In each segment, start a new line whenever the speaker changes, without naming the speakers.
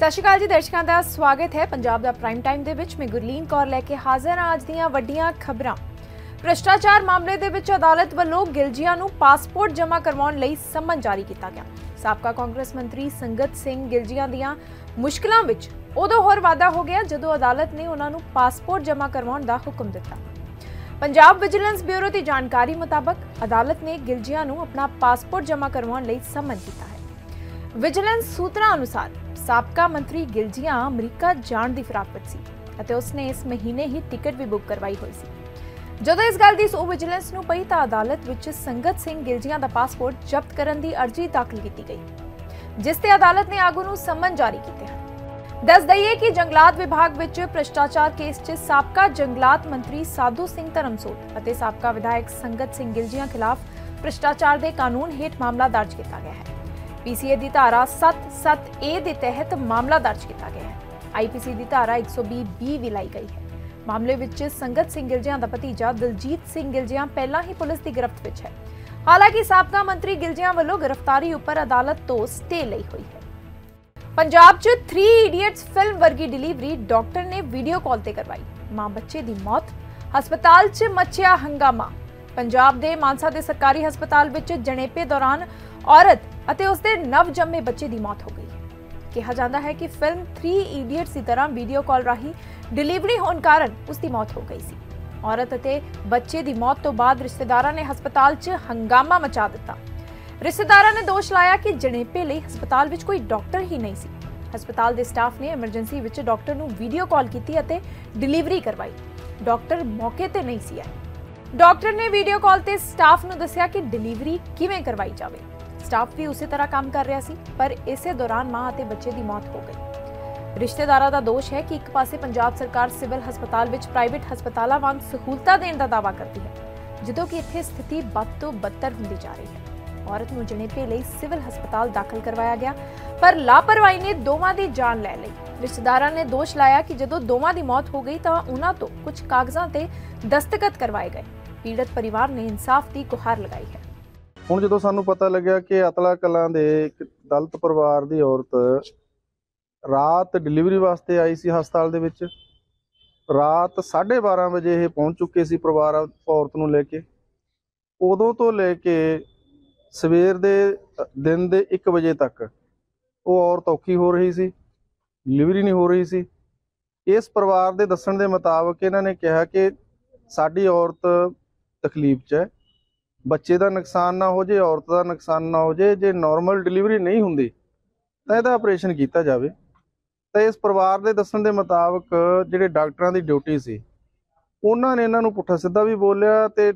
ਸਤਿ ਸ਼੍ਰੀ ਅਕਾਲ ਜੀ, ਦਰਸ਼ਕਾਂ ਦਾ ਸਵਾਗਤ ਹੈ ਪੰਜਾਬ ਦਾ ਪ੍ਰਾਈਮ ਟਾਈਮ ਦੇ ਵਿੱਚ। ਮੈਂ ਗੁਰਲੀਨ ਕੌਰ ਲੈ ਕੇ ਹਾਜ਼ਰ ਹਾਂ ਅੱਜ ਦੀਆਂ ਵੱਡੀਆਂ ਖਬਰਾਂ। ਭ੍ਰਿਸ਼ਟਾਚਾਰ ਮਾਮਲੇ ਦੇ ਵਿੱਚ ਅਦਾਲਤ ਵੱਲੋਂ ਗਿਲਜੀਆਂ ਨੂੰ ਪਾਸਪੋਰਟ ਜਮ੍ਹਾਂ ਕਰਵਾਉਣ ਲਈ ਸੰਮਨ ਜਾਰੀ ਕੀਤਾ ਗਿਆ। ਸਾਬਕਾ ਕਾਂਗਰਸ ਮੰਤਰੀ ਸੰਗਤ ਸਿੰਘ ਗਿਲਜੀਆਂ ਦੀਆਂ ਮੁਸ਼ਕਲਾਂ ਵਿੱਚ ਉਦੋਂ ਹੋਰ ਵਾਧਾ ਹੋ ਗਿਆ ਜਦੋਂ ਅਦਾਲਤ ਨੇ ਉਹਨਾਂ ਨੂੰ ਪਾਸਪੋਰਟ ਜਮ੍ਹਾਂ ਕਰਵਾਉਣ ਦਾ ਹੁਕਮ ਦਿੱਤਾ। ਪੰਜਾਬ ਵਿਜੀਲੈਂਸ ਬਿਊਰੋ ਦੀ ਜਾਣਕਾਰੀ ਮੁਤਾਬਕ ਅਦਾਲਤ ਨੇ ਗਿਲਜੀਆਂ ਨੂੰ ਆਪਣਾ ਪਾਸਪੋਰਟ ਜਮ੍ਹਾਂ ਕਰਵਾਉਣ ਲਈ ਸੰਮਨ ਕੀਤਾ ਹੈ। ਵਿਜੀਲੈਂਸ ਸੂਤਰਾਂ ਅਨੁਸਾਰ ਸਾਬਕਾ ਮੰਤਰੀ ਗਿਲਜੀਆਂ ਅਮਰੀਕਾ ਜਾਣ ਦੀ ਫਿਰਾਕ ਵਿੱਚ ਸੀ ਅਤੇ ਉਸਨੇ ਇਸ ਮਹੀਨੇ ਹੀ ਟਿਕਟ ਵੀ ਬੁੱਕ ਕਰਵਾਈ ਹੋਈ ਸੀ। ਜਦੋਂ ਇਸ ਗੱਲ ਦੀ ਸੂ ਵਿਜੀਲੈਂਸ ਨੂੰ ਪਈ ਤਾਂ ਅਦਾਲਤ ਵਿੱਚ ਸੰਗਤ ਸਿੰਘ ਗਿਲਜੀਆਂ ਦਾ ਪਾਸਪੋਰਟ ਜ਼ਬਤ ਕਰਨ ਦੀ ਅਰਜ਼ੀ ਦਾਖਲ ਕੀਤੀ ਗਈ, ਜਿਸ ਤੇ ਅਦਾਲਤ ਨੇ ਆਗੂ ਨੂੰ ਸਮਨ ਜਾਰੀ ਕੀਤੇ ਹਨ। ਦੱਸ ਦਈਏ ਕਿ ਜੰਗਲਾਤ ਵਿਭਾਗ ਵਿੱਚ ਭ੍ਰਿਸ਼ਟਾਚਾਰ ਕੇਸ 'ਚ ਸਾਬਕਾ ਜੰਗਲਾਤ ਮੰਤਰੀ ਸਾਧੂ ਸਿੰਘ ਧਰਮਸੋਤ ਅਤੇ ਸਾਬਕਾ ਵਿਧਾਇਕ ਸੰਗਤ ਸਿੰਘ ਗਿਲਜੀਆਂ ਖਿਲਾਫ ਭ੍ਰਿਸ਼ਟਾਚਾਰ ਦੇ ਕਾਨੂੰਨ ਹੇਠ ਮਾਮਲਾ ਦਰਜ ਕੀਤਾ ਗਿਆ ਹੈ। ਪੀਸੀਏ ਦੀ ਧਾਰਾ 77A ਦੇ ਤਹਿਤ ਮਾਮਲਾ ਦਰਜ ਕੀਤਾ ਗਿਆ ਹੈ। ਆਈਪੀਸੀ ਦੀ ਧਾਰਾ 120 ਬੀ ਵੀ ਲਾਈ ਗਈ ਹੈ। ਮਾਮਲੇ ਵਿੱਚ ਸੰਗਤ ਸਿੰਘ ਗਿਲਜੀਆਂ ਦਾ ਭਤੀਜਾ ਦਲਜੀਤ ਸਿੰਘ ਗਿਲਜੀਆਂ ਪਹਿਲਾਂ ਹੀ ਪੁਲਿਸ ਦੀ ਗ੍ਰਿਫਤ ਵਿੱਚ ਹੈ। ਹਾਲਾਂਕਿ ਸਾਬਕਾ ਮੰਤਰੀ ਗਿਲਜੀਆਂ ਵੱਲੋਂ ਗ੍ਰਿਫਤਾਰੀ ਉੱਪਰ ਅਦਾਲਤ ਤੋਂ ਸਟੇ ਲਈ ਹੋਈ ਹੈ। ਪੰਜਾਬ 'ਚ 3 ਇਡੀਅਟਸ ਫਿਲਮ ਵਰਗੀ ਡਿਲੀਵਰੀ ਡਾਕਟਰ ਨੇ ਵੀਡੀਓ ਕਾਲ ਤੇ ਕਰਵਾਈ। ਮਾਂ ਬੱਚੇ ਦੀ ਮੌਤ, ਹਸਪਤਾਲ 'ਚ ਮੱਚਿਆ ਹੰਗਾਮਾ। ਪੰਜਾਬ ਦੇ ਮਾਨਸਾ ਦੇ ਸਰਕਾਰੀ ਹਸਪਤਾਲ ਵਿੱਚ ਜਣੇਪੇ ਦੌਰਾਨ ਔਰਤ ਅਤੇ ਉਸਦੇ ਨਵ ਜੰਮੇ ਬੱਚੇ ਦੀ ਮੌਤ ਹੋ ਗਈ। ਹੈ ਕਿਹਾ ਜਾਂਦਾ ਹੈ ਕਿ ਫਿਲਮ 3 ਇਡੀਅਟਸ ਦੀ ਤਰ੍ਹਾਂ ਵੀਡੀਓ ਕਾਲ ਰਾਹੀਂ ਡਿਲੀਵਰੀ ਹੋਣ ਕਾਰਨ ਉਸ ਦੀ ਮੌਤ ਹੋ ਗਈ ਸੀ। ਔਰਤ ਅਤੇ ਬੱਚੇ ਦੀ ਮੌਤ ਤੋਂ ਬਾਅਦ ਰਿਸ਼ਤੇਦਾਰਾਂ ਨੇ ਹਸਪਤਾਲ 'ਚ ਹੰਗਾਮਾ ਮਚਾ ਦਿੱਤਾ। ਰਿਸ਼ਤੇਦਾਰਾਂ ਨੇ ਦੋਸ਼ ਲਾਇਆ ਕਿ ਜਣੇਪੇ ਲਈ ਹਸਪਤਾਲ ਵਿੱਚ ਕੋਈ ਡਾਕਟਰ ਹੀ ਨਹੀਂ ਸੀ। ਹਸਪਤਾਲ ਦੇ ਸਟਾਫ ਨੇ ਐਮਰਜੈਂਸੀ ਵਿੱਚ ਡਾਕਟਰ ਨੂੰ ਵੀਡੀਓ ਕਾਲ ਕੀਤੀ ਅਤੇ ਡਿਲੀਵਰੀ ਕਰਵਾਈ। ਡਾਕਟਰ ਮੌਕੇ ਤੇ ਨਹੀਂ ਸੀ ਆਏ। ਡਾਕਟਰ ਨੇ ਵੀਡੀਓ ਕਾਲ ਤੇ ਸਟਾਫ ਨੂੰ ਦੱਸਿਆ ਕਿ ਡਿਲੀਵਰੀ ਕਿਵੇਂ ਕਰਵਾਈ ਜਾਵੇ। ਸਟਾਫ ਵੀ ਉਸੇ ਤਰ੍ਹਾਂ ਕੰਮ ਕਰ ਰਿਹਾ ਸੀ, ਪਰ ਇਸੇ ਦੌਰਾਨ ਮਾਂ ਅਤੇ ਬੱਚੇ ਦੀ ਮੌਤ ਹੋ ਗਈ। ਰਿਸ਼ਤੇਦਾਰਾਂ ਦਾ ਦੋਸ਼ ਹੈ ਕਿ ਇੱਕ ਪਾਸੇ ਪੰਜਾਬ ਸਰਕਾਰ ਸਿਵਲ ਹਸਪਤਾਲ ਵਿੱਚ ਪ੍ਰਾਈਵੇਟ ਹਸਪਤਾਲਾਂ ਵਾਂਗ ਸਹੂਲਤਾਂ ਦੇਣ ਦਾ ਦਾਅਵਾ ਕਰਦੀ ਹੈ, ਜਦੋਂ ਕਿ ਇੱਥੇ ਸਥਿਤੀ ਬਦ ਤੋਂ ਬਦਤਰ ਹੁੰਦੀ ਜਾ ਰਹੀ ਹੈ। ਔਰਤ ਨੂੰ ਜਣੇਪੇ ਲਈ ਸਿਵਲ ਹਸਪਤਾਲ ਦਾਖਲ ਕਰਵਾਇਆ ਗਿਆ, ਪਰ ਲਾਪਰਵਾਹੀ ਨੇ ਦੋਵਾਂ ਦੀ ਜਾਨ ਲੈ ਲਈ। ਰਿਸ਼ਤੇਦਾਰਾਂ ਨੇ ਦੋਸ਼ ਲਾਇਆ ਕਿ ਜਦੋਂ ਦੋਵਾਂ ਦੀ ਮੌਤ ਹੋ ਗਈ ਤਾਂ ਉਹਨਾਂ ਤੋਂ ਕੁਝ ਕਾਗਜ਼ਾਂ ਤੇ ਦਸਤਖਤ ਕਰਵਾਏ ਗਏ। ਪੀੜਤ ਪਰਿਵਾਰ ਨੇ ਇਨਸਾਫ ਦੀ ਗੁਹਾਰ ਲਗਾਈ ਹੈ।
ਹੁਣ ਜਦੋਂ ਸਾਨੂੰ ਪਤਾ ਲੱਗਿਆ ਕਿ ਅਤਲਾ ਕਲਾਂ ਦੇ ਇੱਕ ਦਲਿਤ ਪਰਿਵਾਰ ਦੀ ਔਰਤ ਰਾਤ ਡਿਲੀਵਰੀ ਵਾਸਤੇ ਆਈ ਸੀ ਹਸਪਤਾਲ ਦੇ ਵਿੱਚ, ਰਾਤ 12:30 ਵਜੇ ਇਹ ਪਹੁੰਚ ਚੁੱਕੇ ਸੀ ਪਰਿਵਾਰ ਔਰਤ ਨੂੰ ਲੈ ਕੇ। ਉਦੋਂ ਤੋਂ ਲੈ ਕੇ ਸਵੇਰ ਦੇ ਦਿਨ ਦੇ 1 ਵਜੇ ਤੱਕ ਉਹ ਔਰਤ ਔਖੀ ਹੋ ਰਹੀ ਸੀ ਡਿਲੀਵਰੀ ਨਹੀਂ ਹੋ ਰਹੀ ਸੀ। ਇਸ ਪਰਿਵਾਰ ਦੇ ਦੱਸਣ ਦੇ ਮੁਤਾਬਕ ਇਹਨਾਂ ਨੇ ਕਿਹਾ ਕਿ ਸਾਡੀ ਔਰਤ ਤਕਲੀਫ 'ਚ ਹੈ। ਬੱਚੇ ਦਾ ਨੁਕਸਾਨ ਨਾ ਹੋ ਜੇ, ਔਰਤ ਦਾ ਨੁਕਸਾਨ ਨਾ ਹੋ ਜੇ ਜੇ ਨਾਰਮਲ ਡਿਲੀਵਰੀ ਨਹੀਂ ਹੁੰਦੀ, ਤਾਂ ਇਹਦਾ ਆਪਰੇਸ਼ਨ ਕੀਤਾ ਜਾਵੇ। ਤਾਂ ਇਸ ਪਰਿਵਾਰ ਦੇ ਦੱਸਣ ਦੇ ਮੁਤਾਬਕ ਜਿਹੜੇ ਡਾਕਟਰਾਂ ਦੀ ਡਿਊਟੀ ਸੀ, ਉਹਨਾਂ ਨੇ ਇਹਨਾਂ ਨੂੰ ਪੁੱਠਾ ਸਿੱਧਾ ਵੀ ਬੋਲਿਆ ਤੇ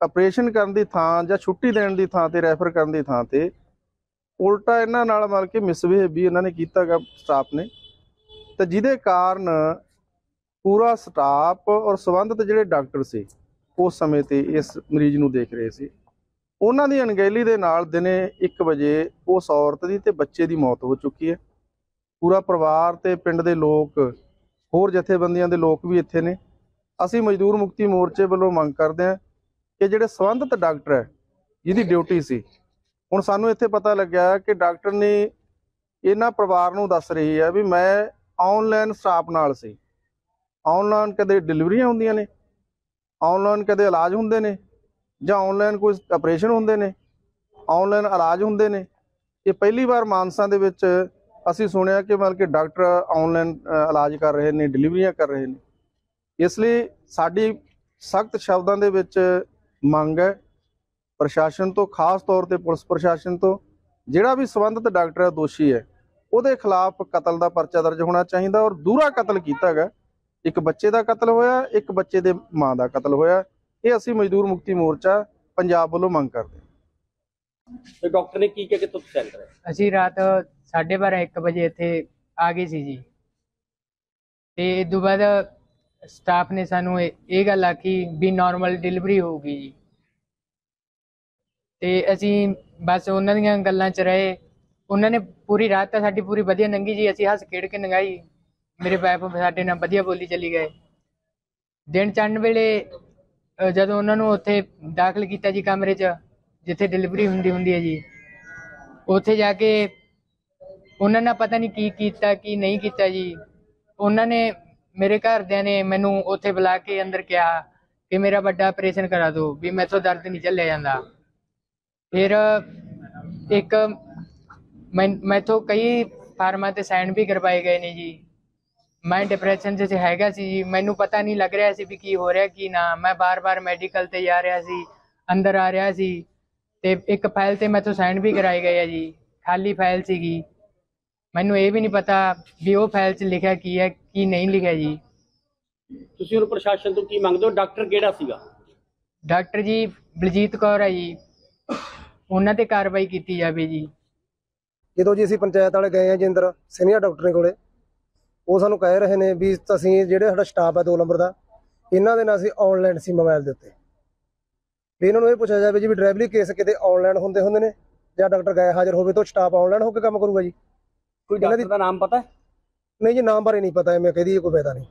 ਆਪਰੇਸ਼ਨ ਕਰਨ ਦੀ ਥਾਂ ਜਾਂ ਛੁੱਟੀ ਦੇਣ ਦੀ ਥਾਂ ਤੇ ਰੈਫਰ ਕਰਨ ਦੀ ਥਾਂ ਤੇ ਉਲਟਾ ਇਹਨਾਂ ਨਾਲ ਮਤਲਬ ਕਿ ਮਿਸਬਿਹੇਵ ਵੀ ਇਹਨਾਂ ਨੇ ਕੀਤਾ ਗਾ ਸਟਾਫ ਨੇ। ਤੇ ਜਿਹਦੇ ਕਾਰਨ ਪੂਰਾ ਸਟਾਫ ਔਰ ਸੰਬੰਧਿਤ ਜਿਹੜੇ ਡਾਕਟਰ ਸੀ ਉਸ ਸਮੇਂ ਤੇ ਇਸ ਮਰੀਜ਼ ਨੂੰ ਦੇਖ ਰਹੇ ਸੀ। ਉਹਨਾਂ ਦੀ ਅਣਗਹਿਲੀ ਦੇ ਨਾਲ ਦਿਨੇ 1 ਵਜੇ ਉਸ ਔਰਤ ਦੀ ਤੇ ਬੱਚੇ ਦੀ ਮੌਤ ਹੋ ਚੁੱਕੀ ਹੈ। ਪੂਰਾ ਪਰਿਵਾਰ ਤੇ ਪਿੰਡ ਦੇ ਲੋਕ, ਹੋਰ ਜਥੇਬੰਦੀਆਂ ਦੇ ਲੋਕ ਵੀ ਇੱਥੇ ਨੇ। ਅਸੀਂ ਮਜ਼ਦੂਰ ਮੁਕਤੀ ਮੋਰਚੇ ਵੱਲੋਂ ਮੰਗ ਕਰਦੇ ਹਾਂ ਕਿ ਜਿਹੜੇ ਸੰਬੰਧਿਤ ਡਾਕਟਰ ਹੈ, ਜਿਹਦੀ ਡਿਊਟੀ ਸੀ, ਹੁਣ ਸਾਨੂੰ ਇੱਥੇ ਪਤਾ ਲੱਗਿਆ ਕਿ ਡਾਕਟਰ ਨੇ ਇਹਨਾਂ ਪਰਿਵਾਰ ਨੂੰ ਦੱਸ ਰਹੀ ਹੈ ਵੀ ਮੈਂ ਆਨਲਾਈਨ ਸਟਾਫ ਨਾਲ ਸੀ। ਆਨਲਾਈਨ ਕਦੇ ਡਿਲੀਵਰੀਆਂ ਹੁੰਦੀਆਂ ਨੇ ਆਨਲਾਈਨ ਕਦੇ ਇਲਾਜ ਹੁੰਦੇ ਨੇ ਜਾਂ ਆਨਲਾਈਨ ਕੋਈ ਆਪਰੇਸ਼ਨ ਹੁੰਦੇ ਨੇ? ਆਨਲਾਈਨ ਇਲਾਜ ਹੁੰਦੇ ਨੇ? ਇਹ ਪਹਿਲੀ ਵਾਰ ਮਾਨਸਾ ਦੇ ਵਿੱਚ ਅਸੀਂ ਸੁਣਿਆ ਕਿ ਮਤਲਬ ਕਿ ਡਾਕਟਰ ਆਨਲਾਈਨ ਇਲਾਜ ਕਰ ਰਹੇ ਨੇ, ਡਿਲੀਵਰੀਆਂ ਕਰ ਰਹੇ ਨੇ। ਇਸ ਲਈ ਸਾਡੀ ਸਖਤ ਸ਼ਬਦਾਂ ਦੇ ਵਿੱਚ ਮੰਗ ਹੈ, ਪ੍ਰਸ਼ਾਸਨ ਤੋਂ, ਖਾਸ ਤੌਰ ਤੇ ਪੁਲਿਸ ਪ੍ਰਸ਼ਾਸਨ ਤੋਂ, ਜਿਹੜਾ ਵੀ ਸੰਬੰਧਿਤ ਡਾਕਟਰ ਦੋਸ਼ੀ ਹੈ, ਉਹਦੇ ਖਿਲਾਫ ਕਤਲ ਦਾ ਪਰਚਾ ਦਰਜ ਹੋਣਾ ਚਾਹੀਦਾ ਔਰ ਦੂਰਾ ਕਤਲ ਕੀਤਾ ਹੈਗਾ ਇੱਕ ਬੱਚੇ ਦਾ ਕਤਲ ਹੋਇਆ ਇੱਕ ਬੱਚੇ ਦੇ ਮਾਂ ਦਾ ਕਤਲ ਹੋਇਆ। ਇਹ ਅਸੀਂ ਮਜ਼ਦੂਰ ਮੁਕਤੀ ਮੋਰਚਾ ਪੰਜਾਬ ਵੱਲੋਂ ਮੰਗ ਕਰਦੇ ਹਾਂ।
ਤੇ ਡਾਕਟਰ ਨੇ ਕੀ ਕਿਹਾ ਕਿ ਤੁਸੀਂ ਸੈਂਟਰ ਹੈ
ਅਸੀਂ ਰਾਤ 12:30 1 ਵਜੇ ਇੱਥੇ ਆ ਗਏ ਸੀ ਜੀ। ਤੇ ਇਹ ਤੋਂ ਬਾਅਦ ਸਟਾਫ ਨੇ ਸਾਨੂੰ ਇਹ ਇਹ ਗੱਲ ਆਖੀ ਵੀ ਨਾਰਮਲ ਡਿਲੀਵਰੀ ਹੋਊਗੀ ਜੀ। ਤੇ ਅਸੀਂ ਬਸ ਉਹਨਾਂ ਦੀਆਂ ਗੱਲਾਂ 'ਚ ਰਹੇ। ਉਹਨਾਂ ਨੇ ਪੂਰੀ ਰਾਤ ਤਾਂ ਸਾਡੀ ਪੂਰੀ ਵਧੀਆ ਲੰਘੀ ਜੀ ਅਸੀਂ ਹੱਸ ਖੇਡ ਕੇ ਲੰਘਾਈ ਮੇਰੇ ਵਾਈਫ ਸਾਡੇ ਨਾਲ ਵਧੀਆ ਬੋਲੀ ਚਲੀ ਗਏ। ਦਿਨ ਚੜ੍ਹਨ ਵੇਲੇ ਅ, ਜਦੋਂ ਉਹਨਾਂ ਨੂੰ ਉੱਥੇ ਦਾਖਲ ਕੀਤਾ ਜੀ ਕਮਰੇ 'ਚ ਜਿੱਥੇ ਡਿਲੀਵਰੀ ਹੁੰਦੀ ਹੁੰਦੀ ਹੈ ਜੀ ਉੱਥੇ ਜਾ ਕੇ ਉਹਨਾਂ ਨੇ ਪਤਾ ਨਹੀਂ ਕੀ ਕੀਤਾ ਕੀ ਨਹੀਂ ਕੀਤਾ ਜੀ। ਉਹਨਾਂ ਨੇ ਮੇਰੇ ਘਰਦਿਆਂ ਨੇ ਮੈਨੂੰ ਉੱਥੇ ਬੁਲਾ ਕੇ ਅੰਦਰ ਕਿਹਾ ਕਿ ਮੇਰਾ ਵੱਡਾ ਆਪਰੇਸ਼ਨ ਕਰਾ ਦਿਓ ਵੀ ਮੈਥੋਂ ਦਰਦ ਨਹੀਂ ਚੱਲਿਆ ਜਾਂਦਾ। ਫਿਰ ਇੱਕ ਮੈਂ ਮੈਥੋਂ ਕਈ ਫਾਰਮਾਂ ਤੇ ਸਾਈਨ ਵੀ ਕਰਵਾਏ ਗਏ ਨੇ ਜੀ। ਮੈਂ ਡਿਪਰੈਸ਼ਨ 'ਚ ਹੈਗਾ ਸੀ ਜੀ। ਮੈਨੂੰ ਪਤਾ ਨਹੀਂ ਲੱਗ ਰਿਹਾ ਸੀ ਵੀ ਕੀ ਹੋ ਰਿਹਾ ਕੀ ਨਾ। ਮੈਂ ਬਾਰ-ਬਾਰ ਮੈਡੀਕਲ ਤੇ ਜਾ ਰਿਹਾ ਸੀ ਅੰਦਰ ਆ ਰਿਹਾ ਸੀ ਤੇ ਇੱਕ ਫਾਈਲ ਤੇ ਮੈਥੋਂ ਸਾਈਨ ਵੀ ਕਰਾਏ ਗਏ ਆ ਜੀ। ਖਾਲੀ ਫਾਈਲ ਸੀਗੀ। ਮੈਨੂੰ ਇਹ ਵੀ ਨਹੀਂ ਪਤਾ ਵੀ ਉਹ ਫਾਈਲ 'ਚ ਲਿਖਿਆ ਕੀ ਹੈ ਕੀ ਨਹੀਂ ਲਿਖਿਆ ਜੀ।
ਤੁਸੀਂ ਹੁਣ ਪ੍ਰਸ਼ਾਸਨ ਤੋਂ ਕੀ ਮੰਗਦੇ ਹੋ? ਡਾਕਟਰ ਕਿਹੜਾ ਸੀਗਾ?
ਡਾਕਟਰ ਜੀ ਬਲਜੀਤ ਕੌਰ ਹੈ ਜੀ। ਉਹਨਾਂ ਤੇ ਕਾਰਵਾਈ ਕੀਤੀ ਜਾਵੇ ਜੀ।
ਜਦੋਂ ਜੀ ਅਸੀਂ ਪੰਚਾਇਤ ਵਾਲੇ ਗਏ ਆ ਜੀ ਅੰਦਰ ਸੀਨੀਅਰ ਡਾਕਟਰ ਨੇ ਕੋਲੇ ਉਹ ਸਾਨੂੰ ਕਹਿ ਰਹੇ ਨੇ ਵੀ ਅਸੀਂ ਜਿਹੜੇ ਸਾਡਾ ਸਟਾਫ ਹੈ ਦੋ ਨੰਬਰ ਦਾ ਇਹਨਾਂ ਦੇ ਨਾਲ ਅਸੀਂ ਆਨਲਾਈਨ ਸੀ ਮੋਬਾਈਲ ਦੇ ਉੱਤੇ। ਵੀ ਇਹਨਾਂ ਨੂੰ ਇਹ ਪੁੱਛਿਆ ਜਾਵੇ ਜੀ ਵੀ ਡਰਾਈਵਰੀ ਕੇਸ ਕਿਤੇ ਆਨਲਾਈਨ ਹੁੰਦੇ ਹੁੰਦੇ ਨੇ? ਜਾਂ ਡਾਕਟਰ ਗਏ ਹਾਜ਼ਰ ਹੋਵੇ ਤਾਂ ਸਟਾਫ ਆਨਲਾਈਨ ਹੋ ਕੇ ਕੰਮ ਕਰੂਗਾ ਜੀ?
ਕੋਈ ਡਾਕਟਰ ਦਾ ਨਾਮ ਪਤਾ ਹੈ?
ਨਹੀਂ ਜੀ ਨਾਮ ਬਾਰੇ ਨਹੀਂ ਪਤਾ ਐਵੇਂ ਕਹਦੀ ਕੋਈ ਫਾਇਦਾ ਨਹੀਂ।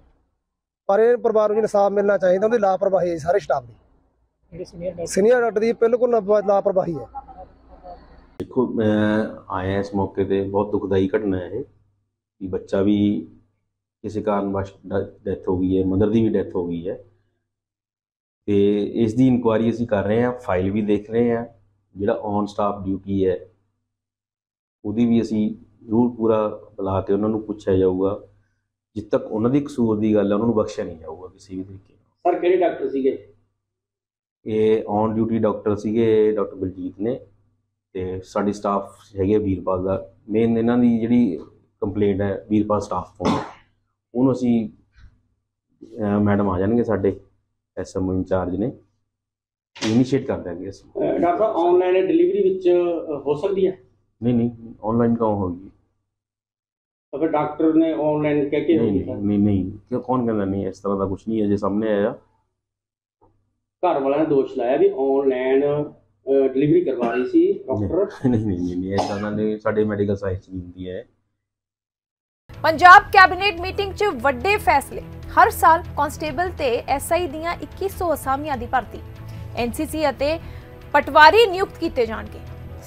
ਪਰ ਇਹ ਪਰਿਵਾਰ ਨੂੰ ਜੀ ਇਨਸਾਫ ਮਿਲਣਾ ਚਾਹੀਦਾ ਉਹਦੀ ਲਾਪਰਵਾਹੀ ਹੈ ਸਾਰੇ ਸਟਾਫ ਦੀ। ਸੀਨੀਅਰ ਡਾਕਟਰ ਦੀ ਬਿਲਕੁਲ ਲਾਪਰਵਾਹੀ ਹੈ।
ਦੇਖੋ ਮੈਂ ਆਇਆ ਇਸ ਮੌਕੇ ਤੇ ਬਹੁਤ ਦੁਖਦਾਈ ਘਟਨਾ ਹੈ ਇਹ ਕਿ ਬੱਚਾ ਵੀ ਕਿਸੇ ਕਾਰਨਵਸ਼ ਡੈਥ ਹੋ ਗਈ ਹੈ ਮਦਰ ਦੀ ਵੀ ਡੈਥ ਹੋ ਗਈ ਹੈ। ਤੇ ਇਸ ਦੀ ਇਨਕੁਆਇਰੀ ਅਸੀਂ ਕਰ ਰਹੇ ਹਾਂ ਫਾਈਲ ਵੀ ਦੇਖ ਰਹੇ ਹਾਂ ਜਿਹੜਾ ਔਨ ਸਟਾਫ ਡਿਊਟੀ ਹੈ ਉਹਦੀ ਵੀ ਅਸੀਂ ਜ਼ਰੂਰ ਪੂਰਾ ਬੁਲਾ ਕੇ ਉਹਨਾਂ ਨੂੰ ਪੁੱਛਿਆ ਜਾਊਗਾ। ਜਿੱਦ ਤੱਕ ਉਹਨਾਂ ਦੀ ਕਸੂਰ ਦੀ ਗੱਲ ਹੈ ਉਹਨਾਂ ਨੂੰ ਬਖਸ਼ਿਆ ਨਹੀਂ ਜਾਊਗਾ ਕਿਸੇ ਵੀ ਤਰੀਕੇ ਨਾਲ।
ਸਰ ਕਿਹੜੇ ਡਾਕਟਰ ਸੀਗੇ?
ਇਹ ਔਨ ਡਿਊਟੀ ਡਾਕਟਰ ਸੀਗੇ ਡਾਕਟਰ ਬਲਜੀਤ ਨੇ ਤੇ ਸਾਡੀ ਸਟਾਫ ਹੈਗੇ ਵੀਰਪਾਲ ਦਾ। ਮੇਨ ਇਹਨਾਂ ਦੀ ਜਿਹੜੀ ਕੰਪਲੇਂਟ ਹੈ ਵੀਰਪਾਲ ਸਟਾਫ ਤੋਂ। ਉਹਨੂੰ ਅਸੀਂ ਮੈਡਮ ਆ ਜਾਣਗੇ ਸਾਡੇ ਐਸਐਮਓ ਇੰਚਾਰਜ ਨੇ। ਇਨੀਸ਼ੀਏਟ ਕਰ ਦਾਂਗੇ ਅਸੀਂ।
ਡਾਕਟਰ ਸਾਹਿਬ ਆਨਲਾਈਨ ਡਿਲੀਵਰੀ ਵਿੱਚ ਹੋ ਸਕਦੀ ਹੈ?
ਨਹੀਂ ਨਹੀਂ ਆਨਲਾਈਨ ਕਿਉਂ ਹੋਗੀ
ਫਿਰ ਡਾਕਟਰ ਨੇ ਆਨਲਾਈਨ ਕਹਿ ਕੇ
ਨਹੀਂ ਨਹੀਂ ਨਹੀਂ ਕਿਉਂ ਕੌਣ ਕਹਿੰਦਾ ਨਹੀਂ ਇਸ ਤਰ੍ਹਾਂ ਦਾ ਕੁਝ ਨਹੀਂ ਹੈ ਜੇ ਸਾਹਮਣੇ ਆਇਆ।
ਘਰ ਵਾਲਿਆਂ ਨੇ ਦੋਸ਼ ਲਾਇਆ ਵੀ ਆਨਲਾਈਨ ਡਿਲੀਵਰੀ ਕਰਵਾ ਰਹੀ ਸੀ ਡਾਕਟਰ।
ਨਹੀਂ ਨਹੀਂ ਨਹੀਂ ਨਹੀਂ ਇਸ ਤਰ੍ਹਾਂ ਦੇ ਸਾਡੇ ਮੈਡੀਕਲ ਸਾਇੰਸ ਨਹੀਂ ਹੁੰਦੀ ਹੈ।
ਪੰਜਾਬ ਕੈਬਨਿਟ ਮੀਟਿੰਗ 'ਚ ਵੱਡੇ ਫੈਸਲੇ। ਹਰ ਸਾਲ ਕਾਂਸਟੇਬਲ ਤੇ ਐਸਆਈ ਦੀਆਂ 2100 ਅਸਾਮੀਆਂ ਦੀ ਭਰਤੀ। ਐਨਸੀਸੀ ਅਤੇ ਪਟਵਾਰੀ ਨਿਯੁਕਤ ਕੀਤੇ ਜਾਣਗੇ।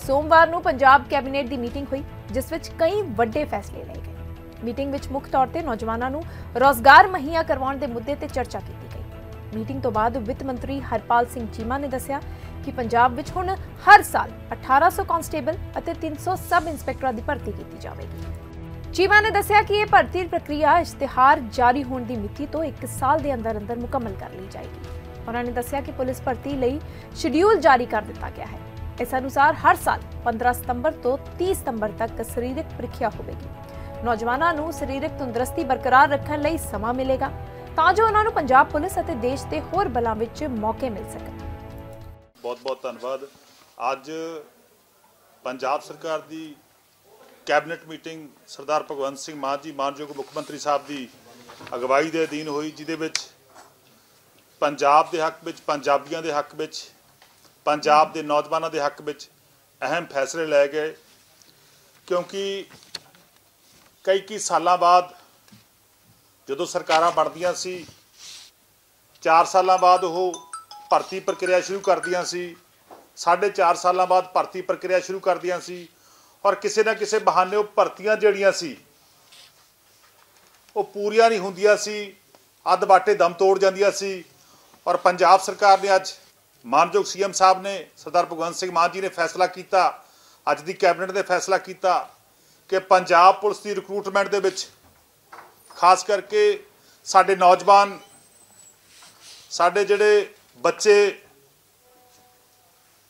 ਸੋਮਵਾਰ ਨੂੰ ਪੰਜਾਬ ਕੈਬਨਿਟ ਦੀ ਮੀਟਿੰਗ ਹੋਈ, ਜਿਸ ਵਿੱਚ ਕਈ ਵੱਡੇ ਫੈਸਲੇ ਲਏ ਗਏ। ਮੀਟਿੰਗ ਵਿੱਚ ਮੁੱਖ ਤੌਰ ਤੇ ਨੌਜਵਾਨਾਂ ਨੂੰ ਰੋਜ਼ਗਾਰ ਮੁਹੱਈਆ ਕਰਵਾਉਣ ਦੇ ਮੁੱਦੇ ਤੇ ਚਰਚਾ ਕੀਤੀ ਗਈ। ਮੀਟਿੰਗ ਤੋਂ ਬਾਅਦ ਵਿੱਤ ਮੰਤਰੀ ਹਰਪਾਲ ਸਿੰਘ ਚੀਮਾ ਨੇ ਦੱਸਿਆ ਕਿ ਪੰਜਾਬ ਵਿੱਚ ਹੁਣ ਹਰ ਸਾਲ 1800 ਕਾਂਸਟੇਬਲ ਅਤੇ 300 ਸਬ ਇੰਸਪੈਕਟਰਾਂ ਦੀ ਭਰਤੀ ਕੀਤੀ ਜਾਵੇਗੀ। ਚੀਮਾ ਨੇ ਦੱਸਿਆ ਕਿ ਇਹ ਭਰਤੀ ਪ੍ਰਕਿਰਿਆ ਇਸ਼ਤਿਹਾਰ ਜਾਰੀ ਹੋਣ ਦੀ ਮਿਤੀ ਤੋਂ 1 ਸਾਲ ਦੇ ਅੰਦਰ ਅੰਦਰ ਮੁਕੰਮਲ ਕਰ ਲਈ ਜਾਏਗੀ। ਉਹਨਾਂ ਨੇ ਦੱਸਿਆ ਕਿ ਪੁਲਿਸ ਭਰਤੀ ਲਈ ਸ਼ਡਿਊਲ ਜਾਰੀ ਕਰ ਦਿੱਤਾ ਗਿਆ ਹੈ। ਇਸ ਅਨੁਸਾਰ ਹਰ ਸਾਲ 15 ਸਤੰਬਰ ਤੋਂ 30 ਸਤੰਬਰ ਤੱਕ ਸਰੀਰਕ ਪ੍ਰੀਖਿਆ ਹੋਵੇਗੀ। ਨੌਜਵਾਨਾਂ ਨੂੰ ਸਰੀਰਕ ਤੰਦਰੁਸਤੀ ਬਰਕਰਾਰ ਰੱਖਣ ਲਈ ਸਮਾਂ ਮਿਲੇਗਾ ਤਾਂ ਜੋ ਉਹਨਾਂ ਨੂੰ ਪੰਜਾਬ ਪੁਲਿਸ ਅਤੇ ਦੇਸ਼ ਦੇ ਹੋਰ ਬਲਾਂ ਵਿੱਚ ਮੌਕੇ ਮਿਲ ਸਕਣ।
ਬਹੁਤ ਬਹੁਤ ਧੰਨਵਾਦ। ਅੱਜ ਪੰਜਾਬ ਸਰਕਾਰ ਦੀ ਕੈਬਨਿਟ ਮੀਟਿੰਗ ਸਰਦਾਰ ਭਗਵੰਤ ਸਿੰਘ ਮਾਨ ਜੀ, ਮਾਨਯੋਗ ਮੁੱਖ ਮੰਤਰੀ ਸਾਹਿਬ ਦੀ ਅਗਵਾਈ ਦੇ ਅਧੀਨ ਹੋਈ, ਜਿਹਦੇ ਵਿੱਚ ਪੰਜਾਬ ਦੇ ਹੱਕ ਵਿੱਚ, ਪੰਜਾਬੀਆਂ ਦੇ ਹੱਕ ਵਿੱਚ, ਪੰਜਾਬ ਦੇ ਨੌਜਵਾਨਾਂ ਦੇ ਹੱਕ ਵਿੱਚ ਅਹਿਮ ਫੈਸਲੇ ਲਏ ਗਏ। ਕਿਉਂਕਿ ਕਈ ਕਈ ਸਾਲਾਂ ਬਾਅਦ ਜਦੋਂ ਸਰਕਾਰਾਂ ਬਣਦੀਆਂ ਸੀ 4 ਸਾਲਾਂ ਬਾਅਦ ਉਹ ਭਰਤੀ ਪ੍ਰਕਿਰਿਆ ਸ਼ੁਰੂ ਕਰਦੀਆਂ ਸੀ, ਸਾਢੇ 4 ਸਾਲਾਂ ਬਾਅਦ ਭਰਤੀ ਪ੍ਰਕਿਰਿਆ ਸ਼ੁਰੂ ਕਰਦੀਆਂ ਸੀ ਔਰ ਕਿਸੇ ਨਾ ਕਿਸੇ ਬਹਾਨੇ ਉਹ ਭਰਤੀਆਂ ਜਿਹੜੀਆਂ ਸੀ, ਉਹ ਪੂਰੀਆਂ ਨਹੀਂ ਹੁੰਦੀਆਂ ਸੀ, ਅੱਧ ਬਾਟੇ ਦਮ ਤੋੜ ਜਾਂਦੀਆਂ ਸੀ। ਔਰ ਪੰਜਾਬ ਸਰਕਾਰ ਨੇ ਅੱਜ ਮਾਨਯੋਗ ਸੀਐਮ ਸਾਹਿਬ ਨੇ ਸਰਦਾਰ ਭਗਵੰਤ ਸਿੰਘ ਮਾਨ ਜੀ ਨੇ ਫੈਸਲਾ ਕੀਤਾ, ਅੱਜ ਦੀ ਕੈਬਨਿਟ ਨੇ ਫੈਸਲਾ ਕੀਤਾ ਕਿ ਪੰਜਾਬ ਪੁਲਿਸ ਦੀ ਰਿਕਰੂਟਮੈਂਟ ਦੇ ਵਿੱਚ ਖਾਸ ਕਰਕੇ ਸਾਡੇ ਨੌਜਵਾਨ, ਸਾਡੇ ਜਿਹੜੇ ਬੱਚੇ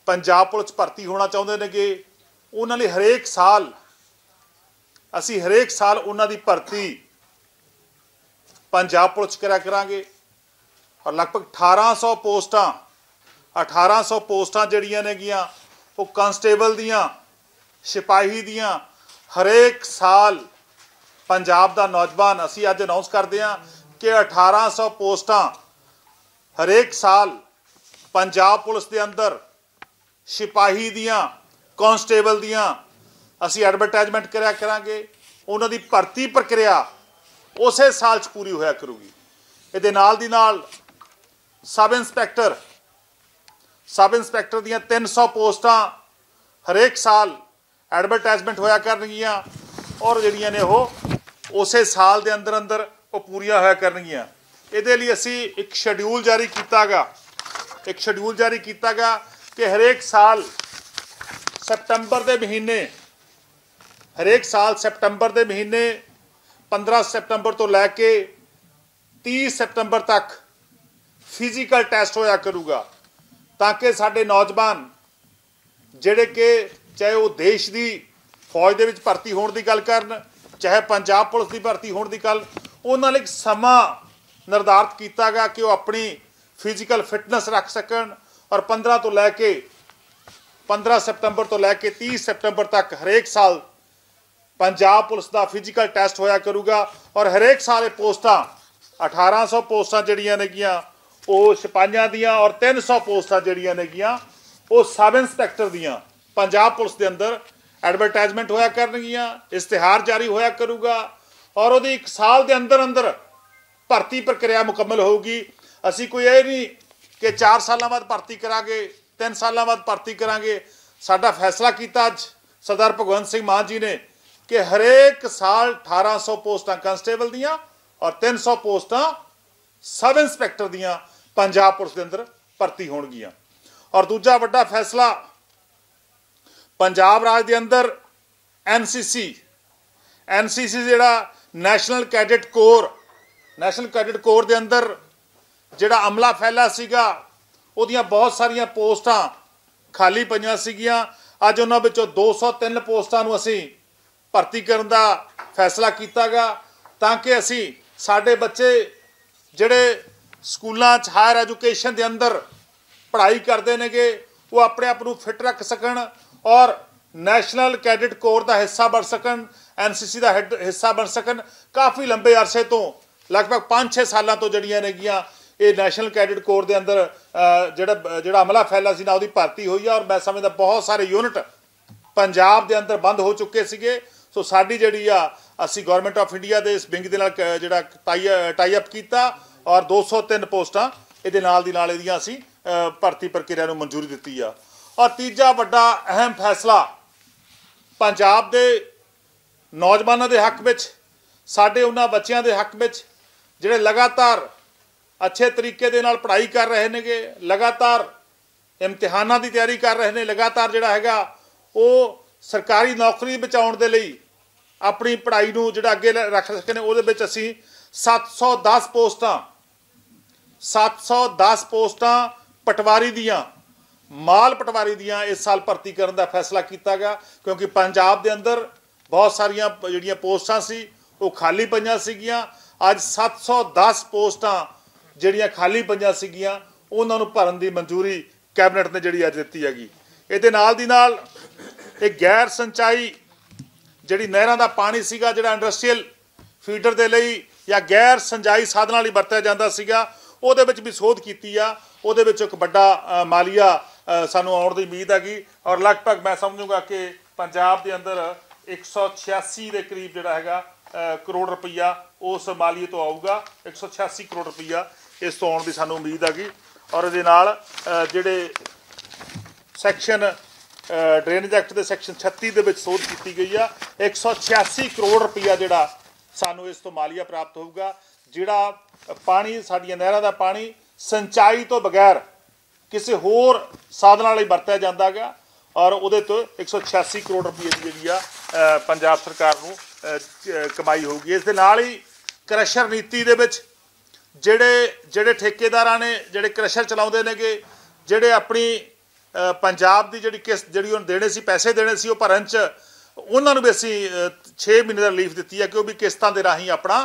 ਪੰਜਾਬ ਪੁਲਿਸ ਭਰਤੀ ਹੋਣਾ ਚਾਹੁੰਦੇ ਨੇਗੇ ਉਹਨਾਂ ਲਈ ਹਰੇਕ ਸਾਲ, ਅਸੀਂ ਹਰੇਕ ਸਾਲ ਉਹਨਾਂ ਦੀ ਭਰਤੀ ਪੰਜਾਬ ਪੁਲਿਸ ਕਰਿਆ ਕਰਾਂਗੇ। ਔਰ ਲਗਭਗ 1800 ਪੋਸਟਾਂ 1800 ਪੋਸਟਾਂ ਜਿਹੜੀਆਂ ਨੇਗੀਆਂ, ਉਹ ਕਨਸਟੇਬਲ ਦੀਆਂ, ਸਿਪਾਹੀ ਦੀਆਂ, ਹਰੇਕ ਸਾਲ ਪੰਜਾਬ ਦਾ ਨੌਜਵਾਨ ਅਸੀਂ ਅੱਜ ਅਨਾਉਂਸ ਕਰਦੇ ਹਾਂ ਕਿ 1800 ਪੋਸਟਾਂ ਹਰੇਕ ਸਾਲ ਪੰਜਾਬ ਪੁਲਿਸ ਦੇ ਅੰਦਰ ਸਿਪਾਹੀ ਦੀਆਂ ਕਾਂਸਟੇਬਲ ਦੀਆਂ ਅਸੀਂ ਐਡਵਰਟਾਈਜ਼ਮੈਂਟ ਕਰਿਆ ਕਰਾਂਗੇ, ਉਹਨਾਂ ਦੀ ਭਰਤੀ ਪ੍ਰਕਿਰਿਆ ਉਸੇ ਸਾਲ 'ਚ ਪੂਰੀ ਹੋਇਆ ਕਰੂਗੀ। ਇਹਦੇ ਨਾਲ ਦੀ ਨਾਲ ਸਬ ਇੰਸਪੈਕਟਰ ਸਬ ਇੰਸਪੈਕਟਰ ਦੀਆਂ 300 ਪੋਸਟਾਂ ਹਰੇਕ ਸਾਲ ਐਡਵਰਟਾਈਜ਼ਮੈਂਟ ਹੋਇਆ ਕਰਨਗੀਆਂ ਔਰ ਜਿਹੜੀਆਂ ਨੇ ਉਹ ਉਸੇ ਸਾਲ ਦੇ ਅੰਦਰ ਅੰਦਰ ਉਹ ਪੂਰੀਆਂ ਹੋਇਆ ਕਰਨਗੀਆਂ। ਇਹਦੇ ਲਈ ਅਸੀਂ ਇੱਕ ਸ਼ੈਡਿਊਲ ਜਾਰੀ ਕੀਤਾਗਾ। ਇੱਕ ਸ਼ੈਡਿਊਲ ਜਾਰੀ ਕੀਤਾਗਾ ਕਿ ਹਰੇਕ ਸਾਲ ਸਤੰਬਰ ਦੇ ਮਹੀਨੇ, ਹਰੇਕ ਸਾਲ ਸਤੰਬਰ ਦੇ ਮਹੀਨੇ 15 ਸਤੰਬਰ ਤੋਂ ਲੈ ਕੇ 30 ਸਤੰਬਰ ਤੱਕ ਫਿਜ਼ੀਕਲ ਟੈਸਟ ਹੋਇਆ ਕਰੂਗਾ, ਤਾਂ ਕਿ ਸਾਡੇ ਨੌਜਵਾਨ ਜਿਹੜੇ ਕਿ ਚਾਹੇ ਉਹ ਦੇਸ਼ ਦੀ ਫੌਜ ਦੇ ਵਿੱਚ ਭਰਤੀ ਹੋਣ ਦੀ ਗੱਲ ਕਰਨ, ਚਾਹੇ ਪੰਜਾਬ ਪੁਲਿਸ ਦੀ ਭਰਤੀ ਹੋਣ ਦੀ ਗੱਲ, ਉਹਨਾਂ ਲਈ ਇੱਕ ਸਮਾਂ ਨਿਰਧਾਰਤ ਕੀਤਾ ਗਿਆ ਕਿ ਉਹ ਆਪਣੀ ਫਿਜ਼ੀਕਲ ਫਿਟਨੈਸ ਰੱਖ ਸਕਣ ਔਰ 15 ਤੋਂ ਲੈ ਕੇ 15 ਸਤੰਬਰ ਤੋਂ ਲੈ ਕੇ 30 ਸਤੰਬਰ ਤੱਕ ਹਰੇਕ ਸਾਲ ਪੰਜਾਬ ਪੁਲਿਸ ਦਾ ਫਿਜ਼ੀਕਲ ਟੈਸਟ ਹੋਇਆ ਕਰੂਗਾ ਔਰ ਹਰੇਕ ਸਾਲ ਇਹ ਪੋਸਟਾਂ 1800 ਪੋਸਟਾਂ ਜਿਹੜੀਆਂ ਨੇਗੀਆਂ, ਉਹ ਸਿਪਾਹੀਆਂ ਦੀਆਂ ਔਰ 300 ਪੋਸਟਾਂ ਜਿਹੜੀਆਂ ਨੇਗੀਆਂ, ਉਹ ਸਬ ਇੰਸਪੈਕਟਰ ਦੀਆਂ ਪੰਜਾਬ ਪੁਲਿਸ ਦੇ ਅੰਦਰ ਐਡਵਰਟਾਈਜ਼ਮੈਂਟ ਹੋਇਆ ਕਰਨਗੀਆਂ, ਇਸ਼ਤਿਹਾਰ ਜਾਰੀ ਹੋਇਆ ਕਰੂਗਾ ਔਰ ਉਹਦੀ ਇੱਕ ਸਾਲ ਦੇ ਅੰਦਰ ਅੰਦਰ ਭਰਤੀ ਪ੍ਰਕਿਰਿਆ ਮੁਕੰਮਲ ਹੋਊਗੀ। ਅਸੀਂ ਕੋਈ ਇਹ ਨਹੀਂ ਕਿ 4 ਸਾਲਾਂ ਬਾਅਦ ਭਰਤੀ ਕਰਾਂਗੇ। 3 ਸਾਲਾਂ ਬਾਅਦ ਭਰਤੀ ਕਰਾਂਗੇ। ਸਾਡਾ ਫੈਸਲਾ ਕੀਤਾ ਅੱਜ ਸਰਦਾਰ ਭਗਵੰਤ ਸਿੰਘ ਮਾਨ ਜੀ ਨੇ ਕਿ ਹਰੇਕ ਸਾਲ 1800 ਪੋਸਟਾਂ ਕਨਸਟੇਬਲ ਦੀਆਂ ਔਰ 300 ਪੋਸਟਾਂ ਸਬ ਇੰਸਪੈਕਟਰ ਦੀਆਂ ਪੰਜਾਬ ਪੁਲਿਸ ਦੇ ਅੰਦਰ ਭਰਤੀ ਹੋਣਗੀਆਂ। ਔਰ ਦੂਜਾ ਵੱਡਾ ਫੈਸਲਾ ਪੰਜਾਬ ਰਾਜ ਦੇ ਅੰਦਰ ਐਨਸੀਸੀ ਐਨਸੀਸੀ ਜਿਹੜਾ national cadet corps, national cadet corps ਦੇ ਅੰਦਰ ਜਿਹੜਾ ਅਮਲਾ ਫੈਲਾ ਸੀਗਾ ਉਹਦੀਆਂ ਬਹੁਤ ਸਾਰੀਆਂ ਪੋਸਟਾਂ ਖਾਲੀ ਪਈਆਂ ਸੀਗੀਆਂ। ਅੱਜ ਉਹਨਾਂ ਵਿੱਚੋਂ 203 ਪੋਸਟਾਂ ਨੂੰ ਅਸੀਂ ਭਰਤੀ ਕਰਨ ਦਾ ਫੈਸਲਾ ਕੀਤਾਗਾ ਤਾਂ ਕਿ ਅਸੀਂ ਸਾਡੇ ਬੱਚੇ ਜਿਹੜੇ ਸਕੂਲਾਂ 'ਚ ਹਾਇਰ ਐਜੂਕੇਸ਼ਨ ਦੇ ਅੰਦਰ ਪੜ੍ਹਾਈ ਕਰਦੇ ਨੇਗੇ, ਉਹ ਆਪਣੇ ਆਪ ਨੂੰ ਫਿੱਟ ਰੱਖ ਸਕਣ ਔਰ ਨੈਸ਼ਨਲ ਕੈਡਟ ਕੋਰ ਦਾ ਹਿੱਸਾ ਬਣ ਸਕਣ ਐਨਸੀਸੀ ਦਾ ਹੈਡ- ਹਿੱਸਾ ਬਣ ਸਕਣ। ਕਾਫੀ ਲੰਬੇ ਅਰਸੇ ਤੋਂ, ਲਗਭਗ 5-6 ਸਾਲਾਂ ਤੋਂ ਜਿਹੜੀਆਂ ਨੇਗੀਆਂ ਇਹ ਨੈਸ਼ਨਲ ਕੈਡਟ ਕੋਰ ਦੇ ਅੰਦਰ ਜਿਹੜਾ ਜਿਹੜਾ ਅਮਲਾ ਫੈਲਾ ਸੀ ਨਾ ਉਹਦੀ ਭਰਤੀ ਹੋਈ ਆ ਔਰ ਮੈਂ ਸਮਝਦਾ ਬਹੁਤ ਸਾਰੇ ਯੂਨਿਟ ਪੰਜਾਬ ਦੇ ਅੰਦਰ ਬੰਦ ਹੋ ਚੁੱਕੇ ਸੀਗੇ। ਸੋ ਸਾਡੀ ਜਿਹੜੀ ਆ, ਅਸੀਂ ਗਵਰਨਮੈਂਟ ਆਫ ਇੰਡੀਆ ਦੇ ਇਸ ਵਿੰਗ ਦੇ ਨਾਲ ਕ- ਜਿਹੜਾ ਟਾਈ ਅਪ ਕੀਤਾ ਔਰ 203 ਪੋਸਟਾਂ ਇਹਦੇ ਨਾਲ ਦੀ ਨਾਲ ਇਹਦੀਆਂ ਅਸੀਂ ਭਰਤੀ ਪ੍ਰਕਿਰਿਆ ਨੂੰ ਮਨਜ਼ੂਰੀ ਦਿੱਤੀ ਆ। ਔਰ ਤੀਜਾ ਵੱਡਾ ਅਹਿਮ ਫੈਸਲਾ ਪੰਜਾਬ ਦੇ ਨੌਜਵਾਨਾਂ ਦੇ ਹੱਕ ਵਿੱਚ, ਸਾਡੇ ਉਹਨਾਂ ਬੱਚਿਆਂ ਦੇ ਹੱਕ ਵਿੱਚ, ਜਿਹੜੇ ਲਗਾਤਾਰ ਅੱਛੇ ਤਰੀਕੇ ਦੇ ਨਾਲ ਪੜ੍ਹਾਈ ਕਰ ਰਹੇ ਨੇਗੇ, ਲਗਾਤਾਰ ਇਮਤਿਹਾਨਾਂ ਦੀ ਤਿਆਰੀ ਕਰ ਰਹੇ ਨੇ, ਲਗਾਤਾਰ ਜਿਹੜਾ ਹੈਗਾ ਉਹ ਸਰਕਾਰੀ ਨੌਕਰੀ ਬਚਾਉਣ ਦੇ ਲਈ ਆਪਣੀ ਪੜ੍ਹਾਈ ਨੂੰ ਜਿਹੜਾ ਅੱਗੇ ਲ- ਰੱਖ ਸਕੇ ਨੇ, ਉਹਦੇ ਵਿੱਚ ਅਸੀਂ 710 ਪੋਸਟਾਂ 710 ਪੋਸਟਾਂ ਪਟਵਾਰੀ ਦੀਆਂ, ਮਾਲ ਪਟਵਾਰੀ ਦੀਆਂ ਇਸ ਸਾਲ ਭਰਤੀ ਕਰਨ ਦਾ ਫੈਸਲਾ ਕੀਤਾ ਗਿਆ, ਕਿਉਂਕਿ ਪੰਜਾਬ ਦੇ ਅੰਦਰ ਬਹੁਤ ਸਾਰੀਆਂ ਜਿਹੜੀਆਂ ਪੋਸਟਾਂ ਸੀ, ਉਹ ਖਾਲੀ ਪਈਆਂ ਸੀਗੀਆਂ। ਅੱਜ 710 ਪੋਸਟਾਂ ਜਿਹੜੀਆਂ ਖਾਲੀ ਪੰਜਾਂ ਸੀਗੀਆਂ, ਉਹਨਾਂ ਨੂੰ ਭਰਨ ਦੀ ਮਨਜ਼ੂਰੀ ਕੈਬਨਿਟ ਨੇ ਜਿਹੜੀ ਅੱਜ ਦਿੱਤੀ ਹੈਗੀ। ਇਹਦੇ ਨਾਲ ਦੀ ਨਾਲ ਇਹ ਗੈਰ ਸਿੰਚਾਈ ਜਿਹੜੀ ਨਹਿਰਾਂ ਦਾ ਪਾਣੀ ਸੀਗਾ, ਜਿਹੜਾ ਇੰਡਸਟਰੀਅਲ ਫੀਡਰ ਦੇ ਲਈ ਜਾਂ ਗੈਰ ਸਿੰਚਾਈ ਸਾਧਨਾਂ ਲਈ ਵਰਤਿਆ ਜਾਂਦਾ ਸੀਗਾ, ਉਹਦੇ ਵਿੱਚ ਵੀ ਸੋਧ ਕੀਤੀ ਆ। ਉਹਦੇ ਵਿੱਚ ਇੱਕ ਵੱਡਾ ਮਾਲੀਆ ਸਾਨੂੰ ਆਉਣ ਦੀ ਉਮੀਦ ਹੈਗੀ। ਔਰ ਲਗਭਗ ਮੈਂ ਸਮਝੂਗਾ ਕਿ ਪੰਜਾਬ ਦੇ ਅੰਦਰ 186 ਦੇ ਕਰੀਬ ਜਿਹੜਾ ਹੈਗਾ ਕਰੋੜ ਰੁਪਈਆ ਉਸ ਮਾਲੀਏ ਤੋਂ ਆਊਗਾ। 186 ਕਰੋੜ ਰੁਪਈਆ। ਇਸ ਤੋਂ ਆਉਣ ਦੀ ਸਾਨੂੰ ਉਮੀਦ ਆ ਗਈ ਔਰ ਇਹਦੇ ਨਾਲ ਜਿਹੜੇ ਸੈਕਸ਼ਨ ਡਰੇਨੇਜ ਐਕਟ ਦੇ ਸੈਕਸ਼ਨ 36 ਦੇ ਵਿੱਚ ਸੋਧ ਕੀਤੀ ਗਈ ਆ 186 ਕਰੋੜ ਰੁਪਈਆ ਜਿਹੜਾ ਸਾਨੂੰ ਇਸ ਤੋਂ ਮਾਲੀਆ ਪ੍ਰਾਪਤ ਹੋਊਗਾ, ਜਿਹੜਾ ਪਾਣੀ, ਸਾਡੀਆਂ ਨਹਿਰਾਂ ਦਾ ਪਾਣੀ ਸਿੰਚਾਈ ਤੋਂ ਬਗੈਰ ਕਿਸੇ ਹੋਰ ਸਾਧਨਾਂ ਲਈ ਵਰਤਿਆ ਜਾਂਦਾ ਹੈਗਾ ਔਰ ਉਹਦੇ ਤੋਂ 186 ਕਰੋੜ ਰੁਪਏ ਦੀ ਜਿਹੜੀ ਆ ਪੰਜਾਬ ਸਰਕਾਰ ਨੂੰ ਕਮਾਈ ਹੋਊਗੀ। ਇਸ ਦੇ ਨਾਲ ਹੀ ਕਰਸ਼ਰ ਨੀਤੀ ਦੇ ਵਿੱਚ ਜਿਹੜੇ ਜਿਹੜੇ ਠੇਕੇਦਾਰਾਂ ਨੇ, ਜਿਹੜੇ ਕ੍ਰਸ਼ਰ ਚਲਾਉਂਦੇ ਨੇਗੇ, ਜਿਹੜੇ ਆਪਣੀ ਪੰਜਾਬ ਦੀ ਜਿਹੜੀ ਕਿਸ, ਜਿਹੜੀ ਉਹਨਾਂ ਦੇਣੇ ਸੀ, ਪੈਸੇ ਦੇਣੇ ਸੀ ਉਹ ਭਰਨ ਚ, ਉਹਨਾਂ ਨੂੰ ਵੀ ਅਸੀਂ 6 ਮਹੀਨੇ ਦਾ ਰਿਲੀਫ ਦਿੱਤੀ ਹੈ ਕਿ ਉਹ ਵੀ ਕਿਸ਼ਤਾਂ ਦੇ ਰਾਹੀਂ ਆਪਣਾ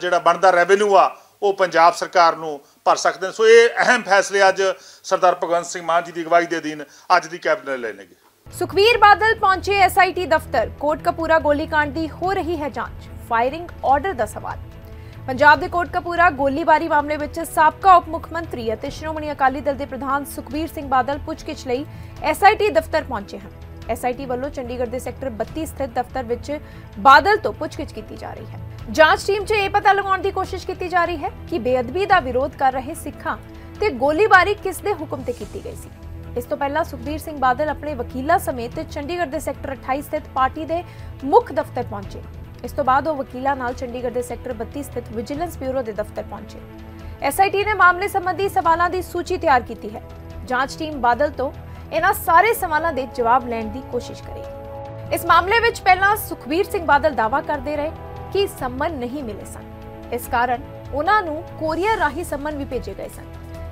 ਜਿਹੜਾ ਬਣਦਾ ਰੈਵਨਿਊ ਆ, ਉਹ ਪੰਜਾਬ ਸਰਕਾਰ ਨੂੰ ਭਰ ਸਕਦੇ ਨੇ। ਸੋ ਇਹ ਅਹਿਮ ਫੈਸਲੇ ਅੱਜ ਸਰਦਾਰ ਭਗਵੰਤ ਸਿੰਘ ਮਾਨ ਜੀ ਦੀ ਅਗਵਾਈ ਦੇ ਅਧੀਨ ਅੱਜ ਦੀ ਕੈਬਨਿਟ ਨੇ ਲਏ ਨੇਗੇ।
ਸੁਖਵੀਰ ਬਾਦਲ ਪਹੁੰਚੇ ਐਸਆਈਟੀ ਦਫ਼ਤਰ। ਕੋਟਕਪੂਰਾ ਗੋਲੀकांड ਦੀ ਹੋ ਰਹੀ ਹੈ ਜਾਂਚ। ਫਾਇਰਿੰਗ ਆਰਡਰ ਦਾ ਸਵਾਲ। ਪੰਜਾਬ ਦੇ ਕੋਟਕਪੂਰਾ ਗੋਲੀਬਾਰੀ ਮਾਮਲੇ ਵਿੱਚ ਸਾਬਕਾ ਉਪ ਮੁੱਖ ਮੰਤਰੀ ਅਤੇ ਸ਼੍ਰੋਮਣੀ ਅਕਾਲੀ ਦਲ ਦੇ ਪ੍ਰਧਾਨ ਸੁਖਬੀਰ ਸਿੰਘ ਬਾਦਲ ਪੁੱਛਗਿੱਛ ਲਈ ਐਸਆਈਟੀ ਦਫ਼ਤਰ ਪਹੁੰਚੇ ਹਨ। ਐਸਆਈਟੀ ਵੱਲੋਂ ਚੰਡੀਗੜ੍ਹ ਦੇ ਸੈਕਟਰ 32 ਸਥਿਤ ਦਫ਼ਤਰ ਵਿੱਚ ਬਾਦਲ ਤੋਂ ਪੁੱਛਗਿੱਛ ਕੀਤੀ ਜਾ ਰਹੀ ਹੈ। ਜਾਂਚ ਟੀਮ 'ਚ ਇਹ ਪਤਾ ਲਗਾਉਣ ਦੀ ਕੋਸ਼ਿਸ਼ ਕੀਤੀ ਜਾ ਰਹੀ ਹੈ ਕਿ ਬੇਅਦਬੀ ਦਾ ਵਿਰੋਧ ਕਰ ਰਹੇ ਸਿੱਖਾਂ ਤੇ ਗੋਲੀਬਾਰੀ ਕਿਸ ਦੇ ਹੁਕਮ ਤੇ ਕੀਤੀ ਗਈ ਸੀ। ਇਸ ਤੋਂ ਪਹਿਲਾਂ ਸੁਖਬੀਰ ਸਿੰਘ ਬਾਦਲ ਆਪਣੇ ਵਕੀਲਾਂ ਸਮੇਤ ਚੰਡੀਗੜ੍ਹ ਦੇ ਸੈਕਟਰ 28 ਸਥਿਤ ਪਾਰਟੀ ਦੇ ਮੁੱਖ ਦਫ਼ਤਰ ਪਹੁੰਚੇ। ਇਸ ਤੋਂ ਬਾਅਦ ਉਹ ਵਕੀਲਾਂ ਨਾਲ ਚੰਡੀਗੜ੍ਹ ਦੇ ਸੈਕਟਰ 32 ਸਥਿਤ ਵਿਜੀਲੈਂਸ ਬਿਊਰੋ ਦੇ ਦਫ਼ਤਰ ਪਹੁੰਚੇ। ਐਸਆਈਟੀ ਨੇ ਮਾਮਲੇ ਸੰਬੰਧੀ ਸਵਾਲਾਂ ਦੀ ਸੂਚੀ ਤਿਆਰ ਕੀਤੀ ਹੈ। ਜਾਂਚ ਟੀਮ ਬਾਦਲ ਤੋਂ ਇਹਨਾਂ ਸਾਰੇ ਸਵਾਲਾਂ ਦੇ ਜਵਾਬ ਲੈਣ ਦੀ ਕੋਸ਼ਿਸ਼ ਕਰੇਗੀ ਇਸ ਮਾਮਲੇ ਵਿੱਚ ਪਹਿਲਾਂ ਸੁਖਬੀਰ ਸਿੰਘ ਬਾਦਲ ਦਾਅਵਾ ਕਰਦੇ ਰਹੇ ਕਿ ਸੰਮਨ ਨਹੀਂ ਮਿਲੇ ਸਨ। ਇਸ ਕਾਰਨ ਉਹਨਾਂ ਨੂੰ ਕੋਰੀਅਰ ਰਾਹੀਂ ਸੰਮਨ ਵੀ ਭੇਜੇ ਗਏ ਸਨ।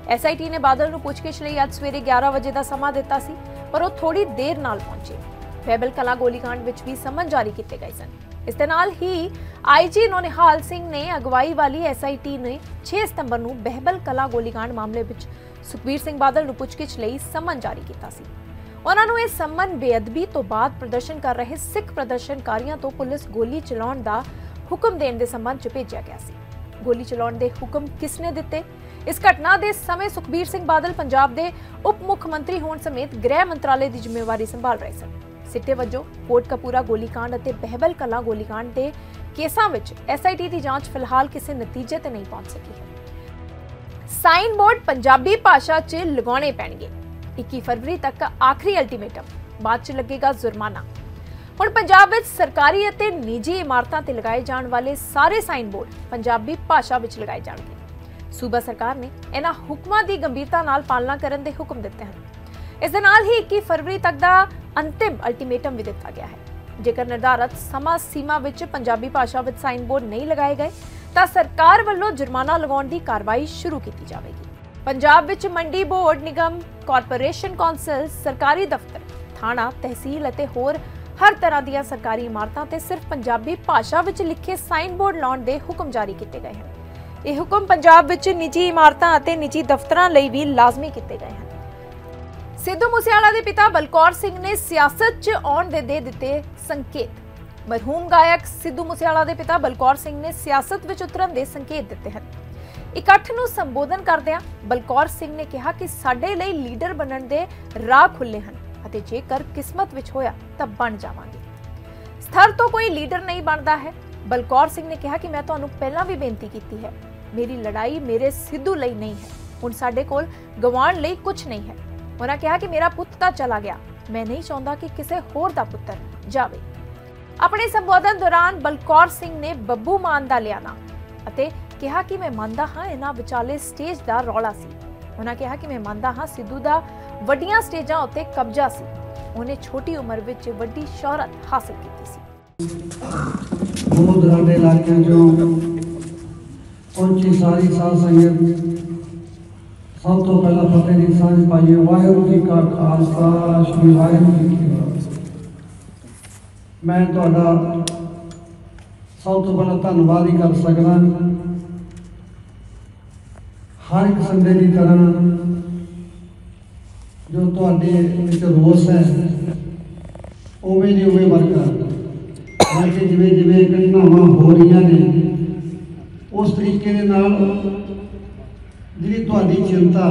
ਐਸਆਈਟੀ ਨੇ ਬਾਦਲ ਨੂੰ ਪੁੱਛਗਿੱਛ ਲਈ ਅੱਜ ਸਵੇਰੇ 11 ਵਜੇ ਦਾ ਸਮਾਂ ਦਿੱਤਾ ਸੀ, ਪਰ ਉਹ ਥੋੜੀ ਦੇਰ ਨਾਲ ਪਹੁੰਚੇ। ਬੈਬਲ ਕਲਾ ਗੋਲੀकांड ਵਿੱਚ ਵੀ ਸੰਮਨ ਜਾਰੀ ਕੀਤੇ ਗਏ ਸਨ। ਇਸ ਦੇ ਨਾਲ ਹੀ ਆਈਜੀ ਨੋਨਿਹਾਲ ਸਿੰਘ ਨੇ ਅਗਵਾਈ ਵਾਲੀ ਐਸਆਈਟੀ ਨੇ 6 ਸਤੰਬਰ ਨੂੰ ਬਹਿਬਲ ਕਲਾ ਗੋਲੀकांड ਮਾਮਲੇ ਵਿੱਚ ਸੁਖਬੀਰ ਸਿੰਘ ਬਾਦਲ ਨੂੰ ਪੁੱਛਗਿੱਛ ਲਈ ਸੰਮਨ ਜਾਰੀ ਕੀਤਾ ਸੀ। ਉਹਨਾਂ ਨੂੰ ਇਹ ਸੰਮਨ ਬੇਅਦਬੀ ਤੋਂ ਬਾਅਦ ਪ੍ਰਦਰਸ਼ਨ ਕਰ ਰਹੇ ਸਿੱਖ ਪ੍ਰਦਰਸ਼ਨਕਾਰੀਆਂ ਤੋਂ ਪੁਲਿਸ ਗੋਲੀ ਚਲਾਉਣ ਦਾ ਹੁਕਮ ਦੇਣ ਦੇ ਸੰਬੰਧ 'ਚ ਭੇਜਿਆ ਗਿਆ ਸੀ। ਗੋਲੀ ਚਲਾਉਣ ਦੇ ਹੁਕਮ ਕਿਸ ਨੇ ਦਿੱਤੇ? ਇਸ ਘਟਨਾ ਦੇ ਸਮੇਂ ਸੁਖਬੀਰ ਸਿੰਘ ਬਾਦਲ ਪੰਜਾਬ ਦੇ ਉਪ ਮੁੱਖ ਮੰਤਰੀ ਹੋਣ ਸਮੇਤ ਗ੍ਰਹਿ ਮੰਤਰਾਲੇ ਦੀ ਜ਼ਿੰਮੇਵਾਰੀ ਸੰਭਾਲ ਰਹੇ ਸਨ। ਸਿੱਟੇ ਵਜੋਂ ਕੋਟਕਪੂਰਾ ਗੋਲੀकांड ਅਤੇ ਬਹਿਬਲ ਕਲਾ ਗੋਲੀकांड ਦੇ ਕੇਸਾਂ ਵਿੱਚ ਐਸਆਈਟੀ ਦੀ ਜਾਂਚ ਫਿਲਹਾਲ ਕਿਸੇ ਨਤੀਜੇ ਤੇ ਨਹੀਂ ਪਹੁੰਚ ਸਕੀ। ਹੈ ਸਾਈਨ ਬੋਰਡ ਪੰਜਾਬੀ ਭਾਸ਼ਾ 'ਚ ਲਗਾਉਣੇ ਪੈਣਗੇ। 21 ਫਰਵਰੀ ਤੱਕ ਆਖਰੀ ਅਲਟੀਮੇਟਮ ਬਾਅਦ 'ਚ ਲੱਗੇਗਾ ਜੁਰਮਾਨਾ। ਹੁਣ ਪੰਜਾਬ ਵਿੱਚ ਸਰਕਾਰੀ ਅਤੇ ਨਿੱਜੀ ਇਮਾਰਤਾਂ ਤੇ ਲਗਾਏ ਜਾਣ ਵਾਲੇ ਸਾਰੇ ਸਾਈਨ ਬੋਰਡ ਪੰਜਾਬੀ ਭਾਸ਼ਾ ਵਿੱਚ ਲਗਾਏ ਜਾਣਗੇ। ਸੂਬਾ ਸਰਕਾਰ ਨੇ ਇਹਨਾਂ ਹੁਕਮਾਂ ਦੀ ਗੰਭੀਰਤਾ ਨਾਲ ਪਾਲਣਾ ਕਰਨ ਦੇ ਹੁਕਮ ਦਿੱਤੇ ਹਨ। ਇਸ ਦੇ ਨਾਲ ਹੀ 21 ਫਰਵਰੀ ਤੱਕ ਦਾ ਅੰਤਿਮ ਅਲਟੀਮੇਟਮ ਵੀ ਦਿੱਤਾ ਗਿਆ ਹੈ। ਜੇਕਰ ਨਿਰਧਾਰਤ ਸਮਾਂ ਸੀਮਾ ਵਿੱਚ ਪੰਜਾਬੀ ਭਾਸ਼ਾ ਵਿੱਚ ਸਾਈਨ ਬੋਰਡ ਨਹੀਂ ਲਗਾਏ ਗਏ, ਤਾਂ ਸਰਕਾਰ ਵੱਲੋਂ ਜੁਰਮਾਨਾ ਲਗਾਉਣ ਦੀ ਕਾਰਵਾਈ ਸ਼ੁਰੂ ਕੀਤੀ ਜਾਵੇਗੀ। ਪੰਜਾਬ ਵਿੱਚ ਮੰਡੀ ਬੋਰਡ ਨਿਗਮ ਕਾਰਪੋਰੇਸ਼ਨ ਕੌਂਸਲ ਸਰਕਾਰੀ ਦਫ਼ਤਰ, ਥਾਣਾ, ਤਹਿਸੀਲ ਅਤੇ ਹੋਰ ਹਰ ਤਰ੍ਹਾਂ ਦੀਆਂ ਸਰਕਾਰੀ ਇਮਾਰਤਾਂ ਤੇ ਸਿਰਫ ਪੰਜਾਬੀ ਭਾਸ਼ਾ ਵਿੱਚ ਲਿਖੇ ਸਾਈਨ ਬੋਰਡ ਲਾਉਣ ਦੇ ਹੁਕਮ ਜਾਰੀ ਕੀਤੇ ਗਏ ਹਨ। ਇਹ ਹੁਕਮ ਪੰਜਾਬ ਵਿੱਚ ਨਿੱਜੀ ਇਮਾਰਤਾਂ ਅਤੇ ਨਿੱਜੀ ਦਫ਼ਤਰਾਂ ਲਈ ਵੀ ਲਾਜ਼ਮੀ ਕੀਤੇ ਗਏ ਹਨ। ਸਿੱਧੂ ਮੂਸੇਵਾਲਾ ਦੇ ਪਿਤਾ ਬਲਕੌਰ ਸਿੰਘ ਨੇ ਸਿਆਸਤ 'ਚ ਆਉਣ ਦੇ ਦੇ ਦਿੱਤੇ ਸੰਕੇਤ। ਮਰਹੂਮ ਗਾਇਕ ਸਿੱਧੂ ਮੂਸੇਵਾਲਾ ਦੇ ਪਿਤਾ ਬਲਕੌਰ ਸਿੰਘ ਨੇ ਸਿਆਸਤ ਵਿੱਚ ਉਤਰਨ ਦੇ ਸੰਕੇਤ ਦਿੱਤੇ ਹਨ। ਇਕੱਠ ਨੂੰ ਸੰਬੋਧਨ ਕਰਦਿਆਂ ਬਲਕੌਰ ਸਿੰਘ ਨੇ ਕਿਹਾ ਕਿ ਸਾਡੇ ਲਈ ਲੀਡਰ ਬਣਨ ਦੇ ਰਾਹ ਖੁੱਲੇ ਹਨ ਅਤੇ ਜੇਕਰ ਕਿਸਮਤ ਵਿੱਚ ਹੋਇਆ ਤਾਂ ਬਣ ਜਾਵਾਂਗੇ। ਸਥਰ ਤੋਂ ਕੋਈ ਲੀਡਰ ਨਹੀਂ ਬਣਦਾ ਹੈ। ਬਲਕੌਰ ਸਿੰਘ ਨੇ ਕਿਹਾ ਕਿ ਮੈਂ ਤੁਹਾਨੂੰ ਪਹਿਲਾਂ ਵੀ ਬੇਨਤੀ ਕੀਤੀ ਹੈ। ਮੇਰੀ ਲੜਾਈ ਮੇਰੇ ਸਿੱਧੂ ਲਈ ਨਹੀਂ ਹੈ। ਹੁਣ ਸਾਡੇ ਕੋਲ ਗਵਾਉਣ ਲਈ ਕੁਝ ਨਹੀਂ ਹੈ। ਉਹਨਾਂ ਕਿਹਾ ਕਿ ਮੇਰਾ ਪੁੱਤ ਤਾਂ ਚਲਾ ਗਿਆ। ਮੈਂ ਨਹੀਂ ਚਾਹੁੰਦਾ ਕਿ ਕਿਸੇ ਹੋਰ ਦਾ ਪੁੱਤਰ ਜਾਵੇ। ਆਪਣੇ ਸੰਬੋਧਨ ਦੌਰਾਨ ਬਲਕੌਰ ਸਿੰਘ ਨੇ ਬੱਬੂ ਮਾਨ ਦਾ ਲਿਆ ਅਤੇ ਕਿਹਾ ਕਿ ਮੈਂ ਮੰਨਦਾ ਹਾਂ ਇਹਨਾਂ ਵਿਚਾਲੇ ਸਟੇਜ ਦਾ ਰੌਲਾ ਸੀ। ਉਹਨਾਂ ਕਿਹਾ ਕਿ ਮੈਂ ਮੰਨਦਾ ਹਾਂ ਸਿੱਧੂ ਦਾ ਵੱਡੀਆਂ ਸਟੇਜਾਂ ਉੱਤੇ ਕਬਜ਼ਾ ਸੀ। ਉਹਨੇ ਛੋਟੀ ਉਮਰ ਵਿੱਚ ਵੱਡੀ ਸ਼ੋਹਰਤ ਹਾਸਲ ਕੀਤੀ ਸੀ।
ਬਹੁਤ ਦਰਾਡੇ ਇਲਾਕਿਆਂ ਚੋਂ ਪਹੁੰਚੀ ਸਾਰੀ ਸਾਧ ਸੰਗਤ ਸਭ ਤੋਂ ਪਹਿਲਾਂ ਫਤਿਹ ਦੀ ਸਾਂਝ ਪਾਈਏ। ਵਾਹਿਗੁਰੂ ਜੀ ਕਾ ਖਾਲਸਾ, ਸ੍ਰੀ ਵਾਹਿਗੁਰੂ ਜੀ ਕੀ ਫਤਿਹ। ਮੈਂ ਤੁਹਾਡਾ ਸਭ ਤੋਂ ਪਹਿਲਾਂ ਧੰਨਵਾਦ ਹੀ ਕਰ ਸਕਦਾ। ਹਰ ਇੱਕ ਸੰਡੇ ਦੀ ਤਰ੍ਹਾਂ ਜੋ ਤੁਹਾਡੇ ਵਿੱਚ ਰੋਸ ਹੈ, ਉਵੇਂ ਦੀ ਉਵੇਂ ਵਰਕਰ ਬਾਕੀ ਜਿਵੇਂ ਜਿਵੇਂ ਘਟਨਾਵਾਂ ਹੋ ਰਹੀਆਂ ਨੇ, ਉਸ ਤਰੀਕੇ ਦੇ ਨਾਲ ਜਿਹੜੀ ਤੁਹਾਡੀ ਚਿੰਤਾ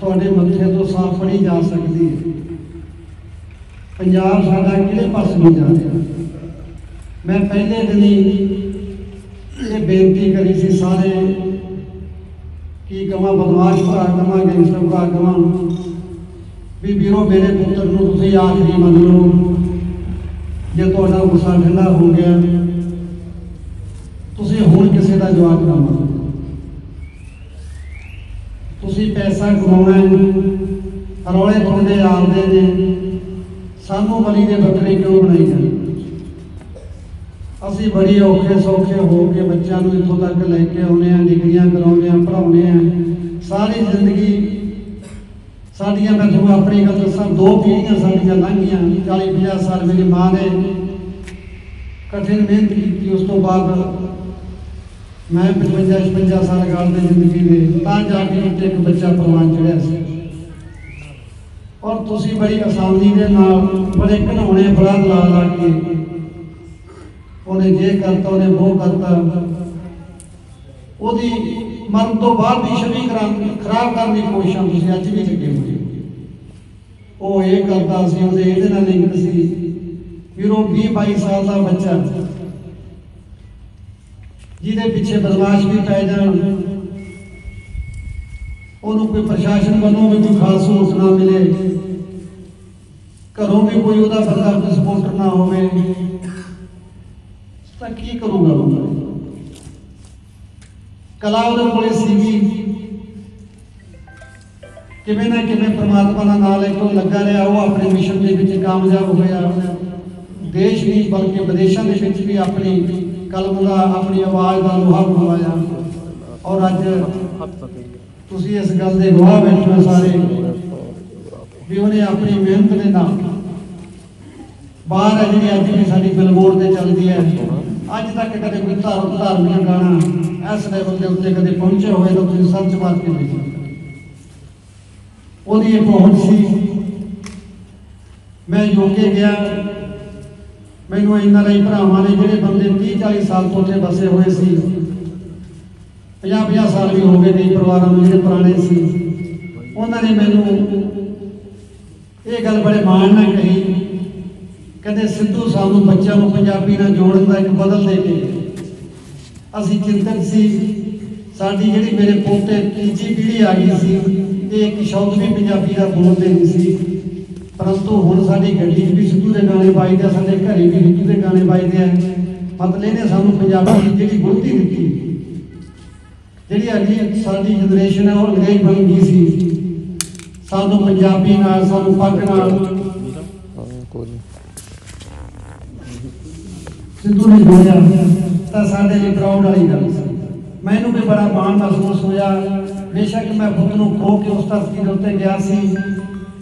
ਤੁਹਾਡੇ ਮੱਥੇ ਤੋਂ ਸਾਫ਼ ਫੜੀ ਜਾ ਸਕਦੀ ਹੈ। ਪੰਜਾਬ ਸਾਡਾ ਕਿਹੜੇ ਪਾਸੇ ਨੂੰ ਜਾ ਰਿਹਾ? ਮੈਂ ਪਹਿਲੇ ਦਿਨ ਹੀ ਇਹ ਬੇਨਤੀ ਕਰੀ ਸੀ ਸਾਰੇ ਕਿ ਕਵਾਂ ਬਦਮਾਸ਼ ਭਰਾ ਕਵਾਂ ਗੈਂਗਸਟਰ ਭਰਾ ਕਵਾਂ ਵੀ ਵੀਰੋ ਮੇਰੇ ਪੁੱਤਰ ਨੂੰ ਤੁਸੀਂ ਆਖਰੀ ਮੰਨ ਲਓ। ਜੇ ਤੁਹਾਡਾ ਗੁੱਸਾ ਠੰਡਾ ਹੋ ਗਿਆ, ਤੁਸੀਂ ਹੁਣ ਕਿਸੇ ਦਾ ਜਵਾਬ ਨਾ ਮੰਗੋ ਤੁਸੀਂ ਪੈਸਾ ਕਮਾਉਣਾ ਹੈ, ਰੌਲੇ ਪਾਉਂਦੇ ਆਉਂਦੇ ਨੇ ਸਾਨੂੰ ਬਲੀ ਦੇ ਬੱਕਰੇ ਕਿਉਂ ਬਣਾਈ ਜਾਂਦੇ? ਅਸੀਂ ਬੜੀ ਔਖੇ ਸੌਖੇ ਹੋ ਕੇ ਬੱਚਿਆਂ ਨੂੰ ਇੱਥੋਂ ਤੱਕ ਲੈ ਕੇ ਆਉਂਦੇ ਆ ਡਿਗਰੀਆਂ ਕਰਾਉਂਦੇ ਆ ਪੜਾਉਂਦੇ ਆ ਸਾਰੀ ਜ਼ਿੰਦਗੀ ਸਾਡੀਆਂ, ਮੈਂ ਤੁਹਾਨੂੰ ਆਪਣੀ ਗੱਲ ਦੱਸਾਂ, ਦੋ ਪੀੜ੍ਹੀਆਂ ਸਾਡੀਆਂ ਲੰਘੀਆਂ 40 50 ਸਾਲ ਮੇਰੀ ਮਾਂ ਨੇ ਕਠਿਨ ਮਿਹਨਤ ਕੀਤੀ, ਉਸ ਤੋਂ ਬਾਅਦ ਮੈਂ 55 56 ਸਾਲ ਗਾਲ ਦੀ ਜ਼ਿੰਦਗੀ ਦੇ ਤਾਂ ਜਾ ਕੇ ਉੱਤੇ ਇੱਕ ਬੱਚਾ ਪ੍ਰਵਾਨ ਚੜਿਆ ਸੀ। ਔਰ ਤੁਸੀਂ ਬੜੀ ਆਸਾਨੀ ਦੇ ਨਾਲ ਬੜੇ ਘਨਾਉਣੇ ਫਰਾਦ ਲਾ ਲਾ ਕੇ ਉਹਨੇ ਜੇ ਕਰਤਾ, ਉਹਨੇ ਉਹ ਕਰਤਾ। ਉਹਦੀ ਮਰਨ ਤੋਂ ਬਾਅਦ ਵੀ ਛਵੀ ਖਰਾਬ ਕਰਨ ਦੀ ਕੋਸ਼ਿਸ਼ਾਂ ਤੁਸੀਂ ਅੱਜ ਵੀ ਲੱਗੇ ਹੋਏ ਹੋ। ਉਹ ਇਹ ਕਰਦਾ ਸੀ, ਉਹਦੇ ਇਹਦੇ ਨਾਲ ਲਿੰਕ ਸੀ। ਫਿਰ ਉਹ 20 22 ਸਾਲ ਦਾ ਬੱਚਾ। ਜਿਹਦੇ ਪਿੱਛੇ ਬਦਮਾਸ਼ ਵੀ ਪੈ ਜਾਣ। ਉਹਨੂੰ ਕੋਈ ਪ੍ਰਸ਼ਾਸਨ ਵੱਲੋਂ ਵੀ ਕੋਈ ਖਾਸ ਸਹੂਲਤ ਨਾ ਮਿਲੇ। ਘਰੋਂ ਵੀ ਕੋਈ ਉਹਦਾ ਬੰਦਾ ਕੋਈ ਸਪੋਰਟਰ ਨਾ ਹੋਵੇ। ਤਾਂ ਕੀ ਕਰੂਗਾ ਉਹ ਕਲਾ ਉਹਦੇ ਕੋਲੇ ਸੀਗੀ। ਕਿਵੇਂ ਨਾ ਕਿਵੇਂ ਪ੍ਰਮਾਤਮਾ ਦਾ ਨਾਮ ਲੈ ਕੇ ਉਹ ਲੱਗਾ ਰਿਹਾ, ਉਹ ਆਪਣੇ ਮਿਸ਼ਨ ਦੇ ਵਿੱਚ ਕਾਮਯਾਬ ਹੋਇਆ। ਦੇਸ਼ ਵੀ ਬਲਕਿ ਵਿਦੇਸ਼ਾਂ ਦੇ ਵਿੱਚ ਵੀ ਆਪਣੀ ਕਲਮ ਦਾ ਆਪਣੀ ਆਵਾਜ਼ ਦਾ ਲੋਹਾ ਬਣਵਾਇਆ ਔਰ ਅੱਜ ਤੁਸੀਂ ਇਸ ਗੱਲ ਦੇ ਗਵਾਹ ਬੈਠੇ ਹੋ ਸਾਰੇ। ਵੀ ਉਹਨੇ ਆਪਣੀ ਮਿਹਨਤ ਦੇ ਨਾਲ ਬਾਹਰ ਹੈ ਜਿਹੜੀ ਅੱਜ ਵੀ ਸਾਡੀ ਬਿਲਬੋਰਡ ਤੇ ਚੱਲਦੀ ਹੈ, ਅੱਜ ਤੱਕ ਕਦੇ ਕੋਈ ਧਾਰਮ ਧਾਰਮਿਕ ਗਾਣਾ ਇਸ ਲੈਵਲ ਦੇ ਉੱਤੇ ਕਦੇ ਪਹੁੰਚੇ ਹੋਏ ਤਾਂ ਤੁਸੀਂ ਸਰਚ ਮਾਰ ਕੇ ਦੇਖੋ ਉਹਦੀ ਇਹ ਪਹੁੰਚ ਸੀ। ਮੈਂ ਯੋਗੇ ਗਿਆ। ਮੈਨੂੰ ਇਹਨਾਂ ਲਈ ਭਰਾਵਾਂ ਨੇ ਜਿਹੜੇ ਬੰਦੇ 30 40 ਸਾਲ ਤੋਂ ਉੱਥੇ ਬਸੇ ਹੋਏ ਸੀ 50 50 ਸਾਲ ਵੀ ਹੋ ਗਏ ਕਈ ਪਰਿਵਾਰਾਂ ਨੂੰ, ਜਿਹੜੇ ਪੁਰਾਣੇ ਸੀ, ਉਹਨਾਂ ਨੇ ਮੈਨੂੰ ਇਹ ਗੱਲ ਬੜੇ ਮਾਣ ਨਾਲ ਕਹੀ, ਕਹਿੰਦੇ, ਸਿੱਧੂ ਸਾਹਿਬ ਨੂੰ ਬੱਚਿਆਂ ਨੂੰ ਪੰਜਾਬੀ ਨਾਲ ਜੋੜਨ ਦਾ ਇੱਕ ਬਦਲ ਦੇ ਕੇ, ਅਸੀਂ ਚਿੰਤਨ ਸੀ, ਸਾਡੀ ਜਿਹੜੀ ਮੇਰੇ ਪੋਤੇ ਤੀਜੀ ਪੀੜ੍ਹੀ ਆ ਗਈ ਸੀ, ਇਹ ਇੱਕ ਸ਼ਬਦ ਵੀ ਪੰਜਾਬੀ ਦਾ ਬੋਲਦੇ ਨਹੀਂ ਸੀ। ਪਰੰਤੂ ਹੁਣ ਸਾਡੀ ਗੱਡੀ 'ਚ ਵੀ ਸਿੱਧੂ ਦੇ ਗਾਣੇ ਵੱਜਦੇ ਆ, ਸਾਡੇ ਘਰੇ ਵੀ ਸਿੱਧੂ ਦੇ ਗਾਣੇ ਵੱਜਦੇ ਆ। ਮਤਲਬ ਇਹਨੇ ਸਾਨੂੰ ਪੰਜਾਬੀ ਦੀ ਜਿਹੜੀ ਗੁੜਤੀ ਦਿੱਤੀ, ਜਿਹੜੀ ਅਗਲੀ ਸਾਡੀ ਜਨਰੇਸ਼ਨ ਹੈ ਉਹ ਅੰਗਰੇਜ਼ ਬਣ ਗਈ ਸੀ। ਸਾਨੂੰ ਪੰਜਾਬੀ ਨਾਲ, ਸਾਨੂੰ ਪੱਗ ਨਾਲ। ਸਿੱਧੂ ਨੇ ਜੋੜਿਆ ਤਾਂ ਸਾਡੇ ਲਈ ਪ੍ਰਾਊਡ ਵਾਲੀ ਗੱਲ ਸੀ। ਮੈਨੂੰ ਵੀ ਬੜਾ ਮਾਣ ਮਹਿਸੂਸ ਹੋਇਆ। ਬੇਸ਼ੱਕ ਮੈਂ ਖੁਦ ਨੂੰ ਖੋ ਕੇ ਉਸ ਧਰਤੀ ਦੇ ਉੱਤੇ ਗਿਆ ਸੀ।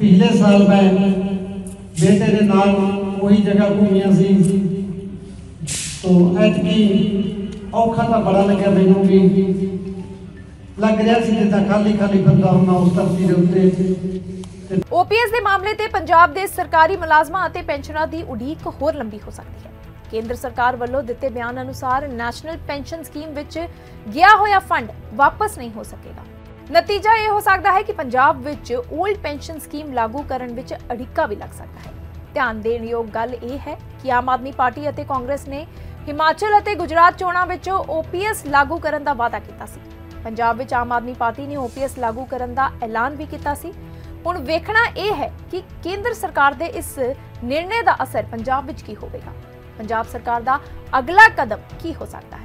ਪਿਛਲੇ ਸਾਲ ਮੈਂ ਬੇਟੇ ਦੇ ਨਾਲ ਉਹੀ ਜਗ੍ਹਾ ਘੁੰਮੀਆਂ ਸੀ। ਤੋ ਐਤਕੀ ਔਖਾ ਤਾਂ ਬੜਾ ਲੱਗਿਆ ਮੈਨੂੰ ਵੀ। ਲੱਗ ਰਿਹਾ ਸੀ ਜਿੱਦਾਂ ਖਾਲੀ ਖਾਲੀ ਬੰਦਾ ਹੁੰਦਾ ਉਸ ਧਰਤੀ ਦੇ ਉੱਤੇ।
ਓਪੀਐਸ ਦੇ ਮਾਮਲੇ ਤੇ ਪੰਜਾਬ ਦੇ ਸਰਕਾਰੀ ਮੁਲਾਜ਼ਮਾਂ ਅਤੇ ਪੈਨਸ਼ਨਰਾਂ ਦੀ ਉਡੀਕ ਹੋਰ ਲੰਬੀ ਹੋ ਸਕਦੀ ਹੈ। ਕੇਂਦਰ ਸਰਕਾਰ ਵੱਲੋਂ ਦਿੱਤੇ ਬਿਆਨ ਅਨੁਸਾਰ ਨੈਸ਼ਨਲ ਪੈਨਸ਼ਨ ਸਕੀਮ ਵਿੱਚ ਗਿਆ ਹੋਇਆ ਫੰਡ ਵਾਪਸ ਨਹੀਂ ਹੋ ਸਕੇਗਾ। ਨਤੀਜਾ ਇਹ ਹੋ ਸਕਦਾ ਹੈ ਕਿ ਪੰਜਾਬ ਵਿੱਚ 올ਡ ਪੈਨਸ਼ਨ ਸਕੀਮ ਲਾਗੂ ਕਰਨ ਵਿੱਚ ਅੜਿੱਕਾ ਵੀ ਲੱਗ ਸਕਦਾ ਹੈ। ਧਿਆਨ ਦੇਣ ਯੋਗ ਗੱਲ ਇਹ ਹੈ ਕਿ ਆਮ ਆਦਮੀ ਪਾਰਟੀ ਅਤੇ ਕਾਂਗਰਸ ਨੇ ਹਿਮਾਚਲ ਅਤੇ ਗੁਜਰਾਤ ਚੋਣਾਂ ਵਿੱਚ ਓਪੀਐਸ ਲਾਗੂ ਕਰਨ ਦਾ ਵਾਅਦਾ ਕੀਤਾ ਸੀ। ਪੰਜਾਬ ਵਿੱਚ ਆਮ ਆਦਮੀ ਪਾਰਟੀ ਨੇ ਓਪੀਐਸ ਲਾਗੂ ਕਰਨ ਦਾ ਐਲਾਨ ਵੀ ਕੀਤਾ ਸੀ। ਹੁਣ ਵੇਖਣਾ ਇਹ ਹੈ ਕਿ ਕੇਂਦਰ ਸਰਕਾਰ ਦੇ ਇਸ ਨਿਰਣੇ ਦਾ ਅਸਰ ਪੰਜਾਬ ਵਿੱਚ ਕੀ ਹੋਵੇਗਾ। ਪੰਜਾਬ ਸਰਕਾਰ ਦਾ ਅਗਲਾ ਕਦਮ ਕੀ ਹੋ ਸਕਦਾ ਹੈ?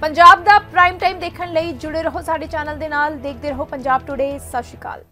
ਪੰਜਾਬ ਦਾ ਪ੍ਰਾਈਮ ਟਾਈਮ ਦੇਖਣ ਲਈ ਜੁੜੇ ਰਹੋ ਸਾਡੇ ਚੈਨਲ ਦੇ ਨਾਲ, ਦੇਖਦੇ ਰਹੋ ਪੰਜਾਬ ਟੁਡੇ ਸਤਿ ਸ਼੍ਰੀ ਅਕਾਲ।